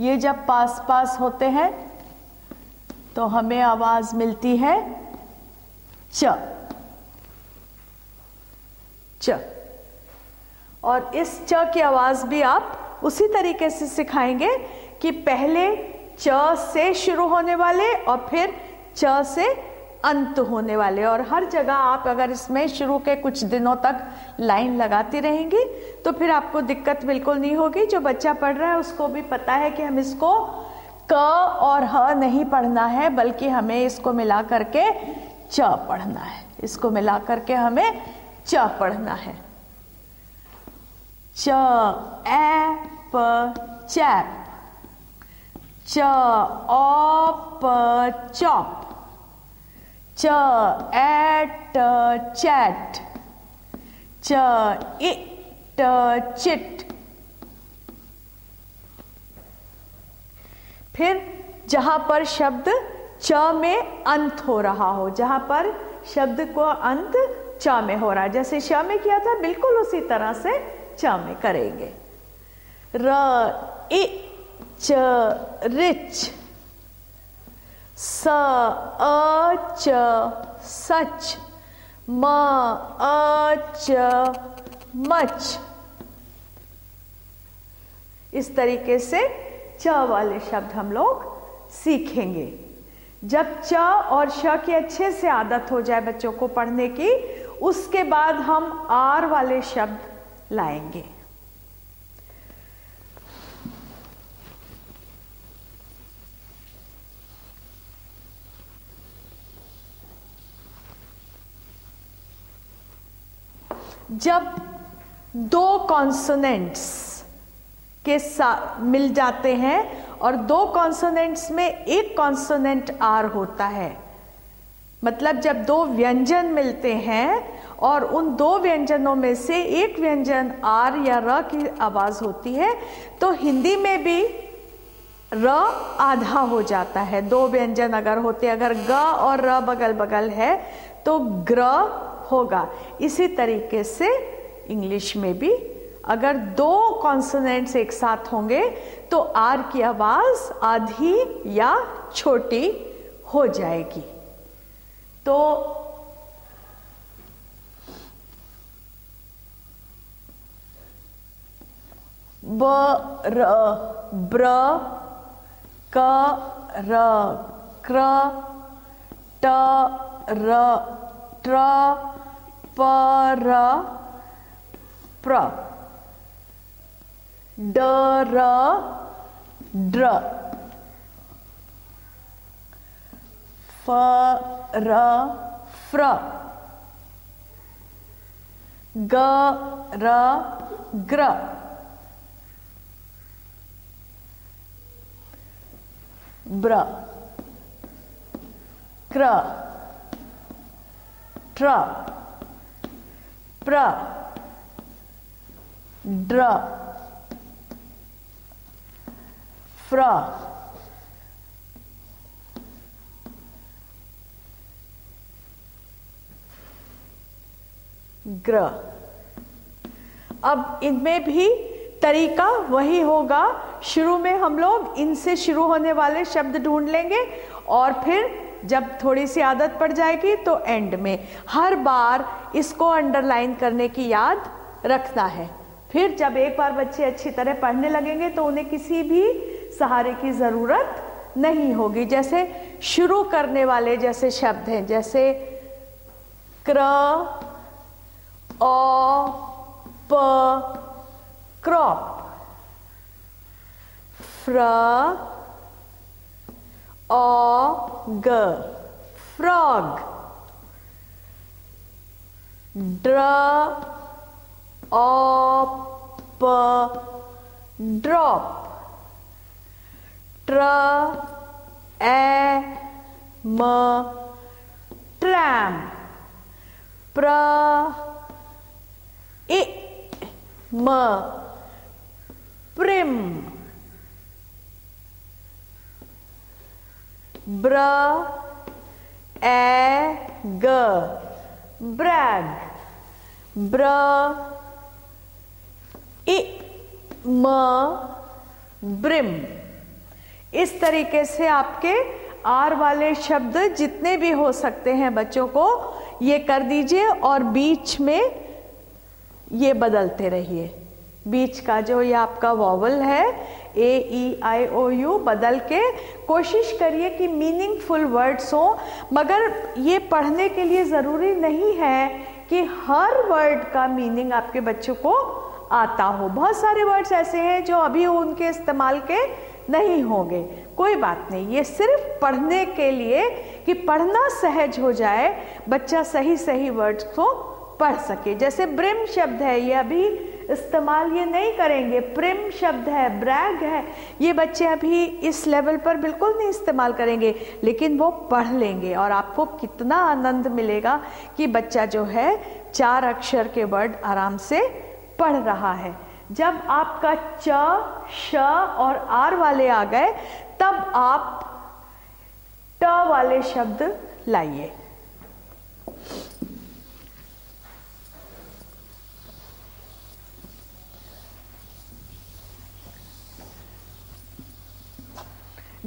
ये जब पास पास होते हैं तो हमें आवाज़ मिलती है, च। च। और इस च की आवाज़ भी आप उसी तरीके से सिखाएँगे कि पहले च से शुरू होने वाले और फिर च से अंत होने वाले और हर जगह आप अगर इसमें शुरू के कुछ दिनों तक लाइन लगाती रहेंगी तो फिर आपको दिक्कत बिल्कुल नहीं होगी। जो बच्चा पढ़ रहा है, उसको भी पता है कि हम इसको क और ह नहीं पढ़ना है, बल्कि हमें इसको मिला करके च पढ़ना है। इसको मिला करके हमें च पढ़ना है। च ए प, चैप। च ओ प, चॉप। च एट चैट। च इट चिट। फिर जहाँ पर शब्द च में अंत हो रहा हो, जहाँ पर शब्द को अंत च में हो रहा है, जैसे श में किया था, बिल्कुल उसी तरह से च में करेंगे। र, इ, च, रिच। स, अ, च, सच। म, अ, च, मच। इस तरीके से च वाले शब्द हम लोग सीखेंगे। जब च और श की अच्छे से आदत हो जाए बच्चों को पढ़ने की, उसके बाद हम आर वाले शब्द लाएँगे। जब दो कॉन्सोनेंट्स के साथ मिल जाते हैं और दो कॉन्सोनेंट्स में एक कॉन्सोनेंट आर होता है मतलब जब दो व्यंजन मिलते हैं और उन दो व्यंजनों में से एक व्यंजन आर या र की आवाज़ होती है तो हिंदी में भी र आधा हो जाता है। दो व्यंजन अगर होते, अगर ग और र बगल बगल है तो ग्र होगा। इसी तरीके से इंग्लिश में भी अगर दो कॉन्सोनेंट्स एक साथ होंगे तो आर की आवाज़ आधी या छोटी हो जाएगी। तो ब, र, ब्र, क, र क्र ट, र, ट्र प्र ड र ड्र फ र फ्र ग र ग्र ब्र क्र ट्र। प्र, ड्र, फ्र, ग्र। अब इनमें भी तरीका वही होगा। शुरू में हम लोग इनसे शुरू होने वाले शब्द ढूंढ लेंगे और फिर जब थोड़ी सी आदत पड़ जाएगी तो एंड में। हर बार इसको अंडरलाइन करने की याद रखना है। फिर जब एक बार बच्चे अच्छी तरह पढ़ने लगेंगे तो उन्हें किसी भी सहारे की ज़रूरत नहीं होगी। जैसे शुरू करने वाले जैसे शब्द हैं, जैसे क्र ओ प क्रॉप फ्र O G. Frog. Dr. O P. Drop. Tr. E. M. Tram. Pr. I. M. Prim. ब्र ए ग ब्रैग ब्र इ म ब्रिम इस तरीके से आपके आर वाले शब्द जितने भी हो सकते हैं बच्चों को, ये कर दीजिए और बीच में ये बदलते रहिए। बीच का जो ये आपका वॉवल है ए ई आई ओ यू बदल के कोशिश करिए कि मीनिंगफुल वर्ड्स हो। मगर ये पढ़ने के लिए ज़रूरी नहीं है कि हर वर्ड का मीनिंग आपके बच्चों को आता हो। बहुत सारे वर्ड्स ऐसे हैं जो अभी उनके इस्तेमाल के नहीं होंगे। कोई बात नहीं, ये सिर्फ़ पढ़ने के लिए कि पढ़ना सहज हो जाए, बच्चा सही सही वर्ड्स को पढ़ सके। जैसे ब्रिम शब्द है, ये अभी इस्तेमाल ये नहीं करेंगे। प्रिम शब्द है, ब्रैग है। ये बच्चे अभी इस लेवल पर बिल्कुल नहीं इस्तेमाल करेंगे, लेकिन वो पढ़ लेंगे और आपको कितना आनंद मिलेगा कि बच्चा जो है, चार अक्षर के वर्ड आराम से पढ़ रहा है। जब आपका च, श और आर वाले आ गए, तब आप ट वाले शब्द लाइए।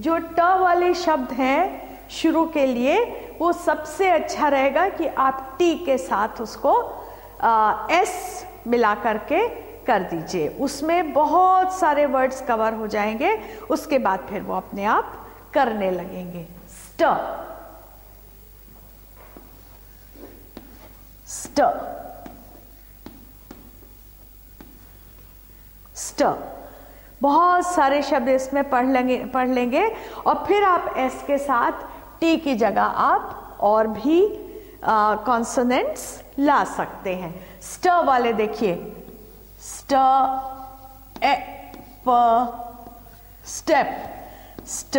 जो ट वाले शब्द हैं शुरू के लिए वो सबसे अच्छा रहेगा कि आप टी के साथ उसको आ, एस मिला करके कर दीजिए। उसमें बहुत सारे वर्ड्स कवर हो जाएँगे उसके बाद फिर वो अपने आप करने लगेंगे। स्ट। स्ट। स्ट। बहुत सारे शब्द इसमें पढ़ लेंगे पढ़ लेंगे। और फिर आप एस के साथ टी की जगह आप और भी कॉन्सोनेंट्स ला सकते हैं। स्ट वाले देखिए। स्ट, ए, प, स्टेप। स्ट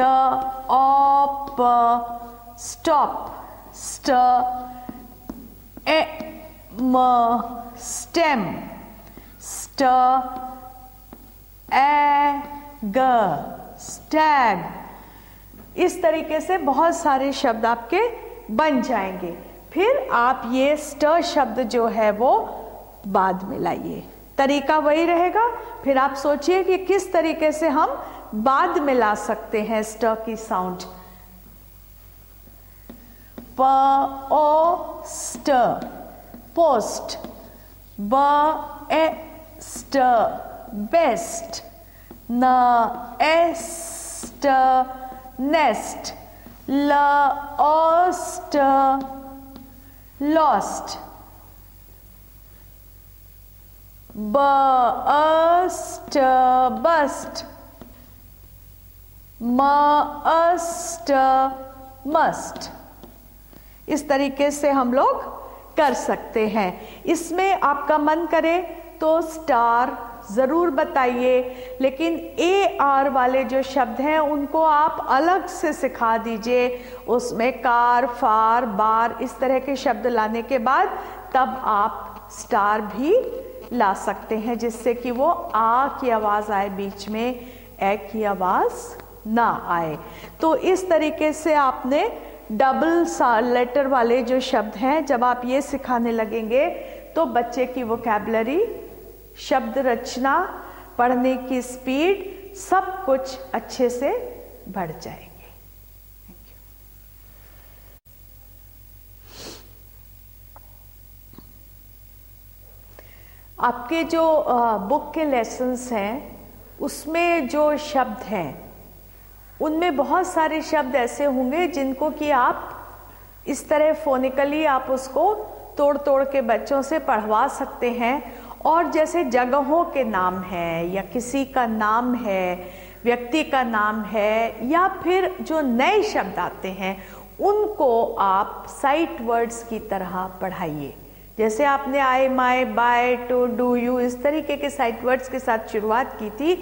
ऑप स्टॉप। स्ट, ए, म, स्टेम। स्ट ग स्टैग इस तरीके से बहुत सारे शब्द आपके बन जाएँगे। फिर आप ये स्ट शब्द जो है वो बाद में लाइए। तरीका वही रहेगा। फिर आप सोचिए कि किस तरीके से हम बाद में ला सकते हैं स्ट की साउंड। प, ओ, स्ट। पोस्ट। ब, ए, स्ट। बेस्ट न एस्ट नेस्ट ल ost lost bust bust must must इस तरीके से हम लोग कर सकते हैं। इसमें आपका मन करे तो स्टार ज़रूर बताइए, लेकिन ए आर वाले जो शब्द हैं, उनको आप अलग से सिखा दीजिए। उसमें कार, फार, बार, इस तरह के शब्द लाने के बाद तब आप स्टार भी ला सकते हैं, जिससे कि वो आ की आवाज़ आए बीच में, ए की आवाज़ ना आए। तो इस तरीके से आपने डबल लेटर वाले जो शब्द हैं, जब आप ये सिखाने लगेंगे तो बच्चे की वोकेबलरी शब्द रचना, पढ़ने की स्पीड, सब कुछ अच्छे से बढ़ जाएँगे। आपके जो बुक के लेसन्स हैं, उसमें जो शब्द हैं, उनमें बहुत सारे शब्द ऐसे होंगे जिनको कि आप इस तरह फोनिकली आप उसको तोड़ तोड़ के बच्चों से पढ़वा सकते हैं और जैसे जगहों के नाम है, या किसी का नाम है, व्यक्ति का नाम है, या फिर जो नए शब्द आते हैं, उनको आप साइट वर्ड्स की तरह पढ़ाइए। जैसे आपने I my by to do you इस तरीके के साइट वर्ड्स के साथ शुरुआत की थी।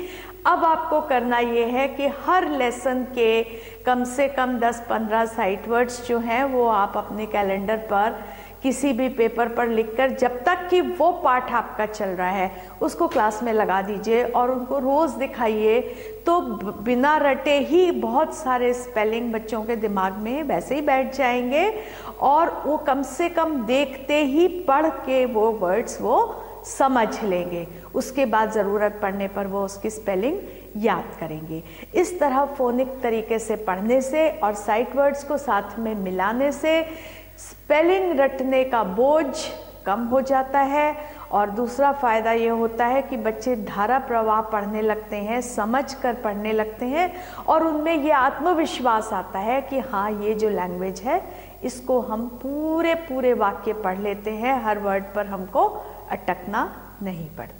अब आपको करना ये है कि हर लेसन के कम से कम 10-15 साइट वर्ड्स जो हैं, वो आप अपने कैलेंडर पर किसी भी पेपर पर लिखकर जब तक कि वो पाठ आपका चल रहा है, उसको क्लास में लगा दीजिए और उनको रोज़ दिखाइए तो बिना रटे ही बहुत सारे स्पेलिंग बच्चों के दिमाग में वैसे ही बैठ जाएँगे और वो कम से कम देखते ही पढ़ के वो वर्ड्स वो समझ लेंगे। उसके बाद ज़रूरत पड़ने पर वो उसकी स्पेलिंग याद करेंगे। इस तरह फोनिक तरीके से पढ़ने से और साइट वर्ड्स को साथ में मिलाने से स्पेलिंग रटने का बोझ कम हो जाता है और दूसरा फ़ायदा ये होता है कि बच्चे धारा प्रवाह पढ़ने लगते हैं, समझ कर पढ़ने लगते हैं और उनमें ये आत्मविश्वास आता है कि हाँ ये जो लैंग्वेज है, इसको हम पूरे पूरे वाक्य पढ़ लेते हैं, हर वर्ड पर हमको अटकना नहीं पड़ता।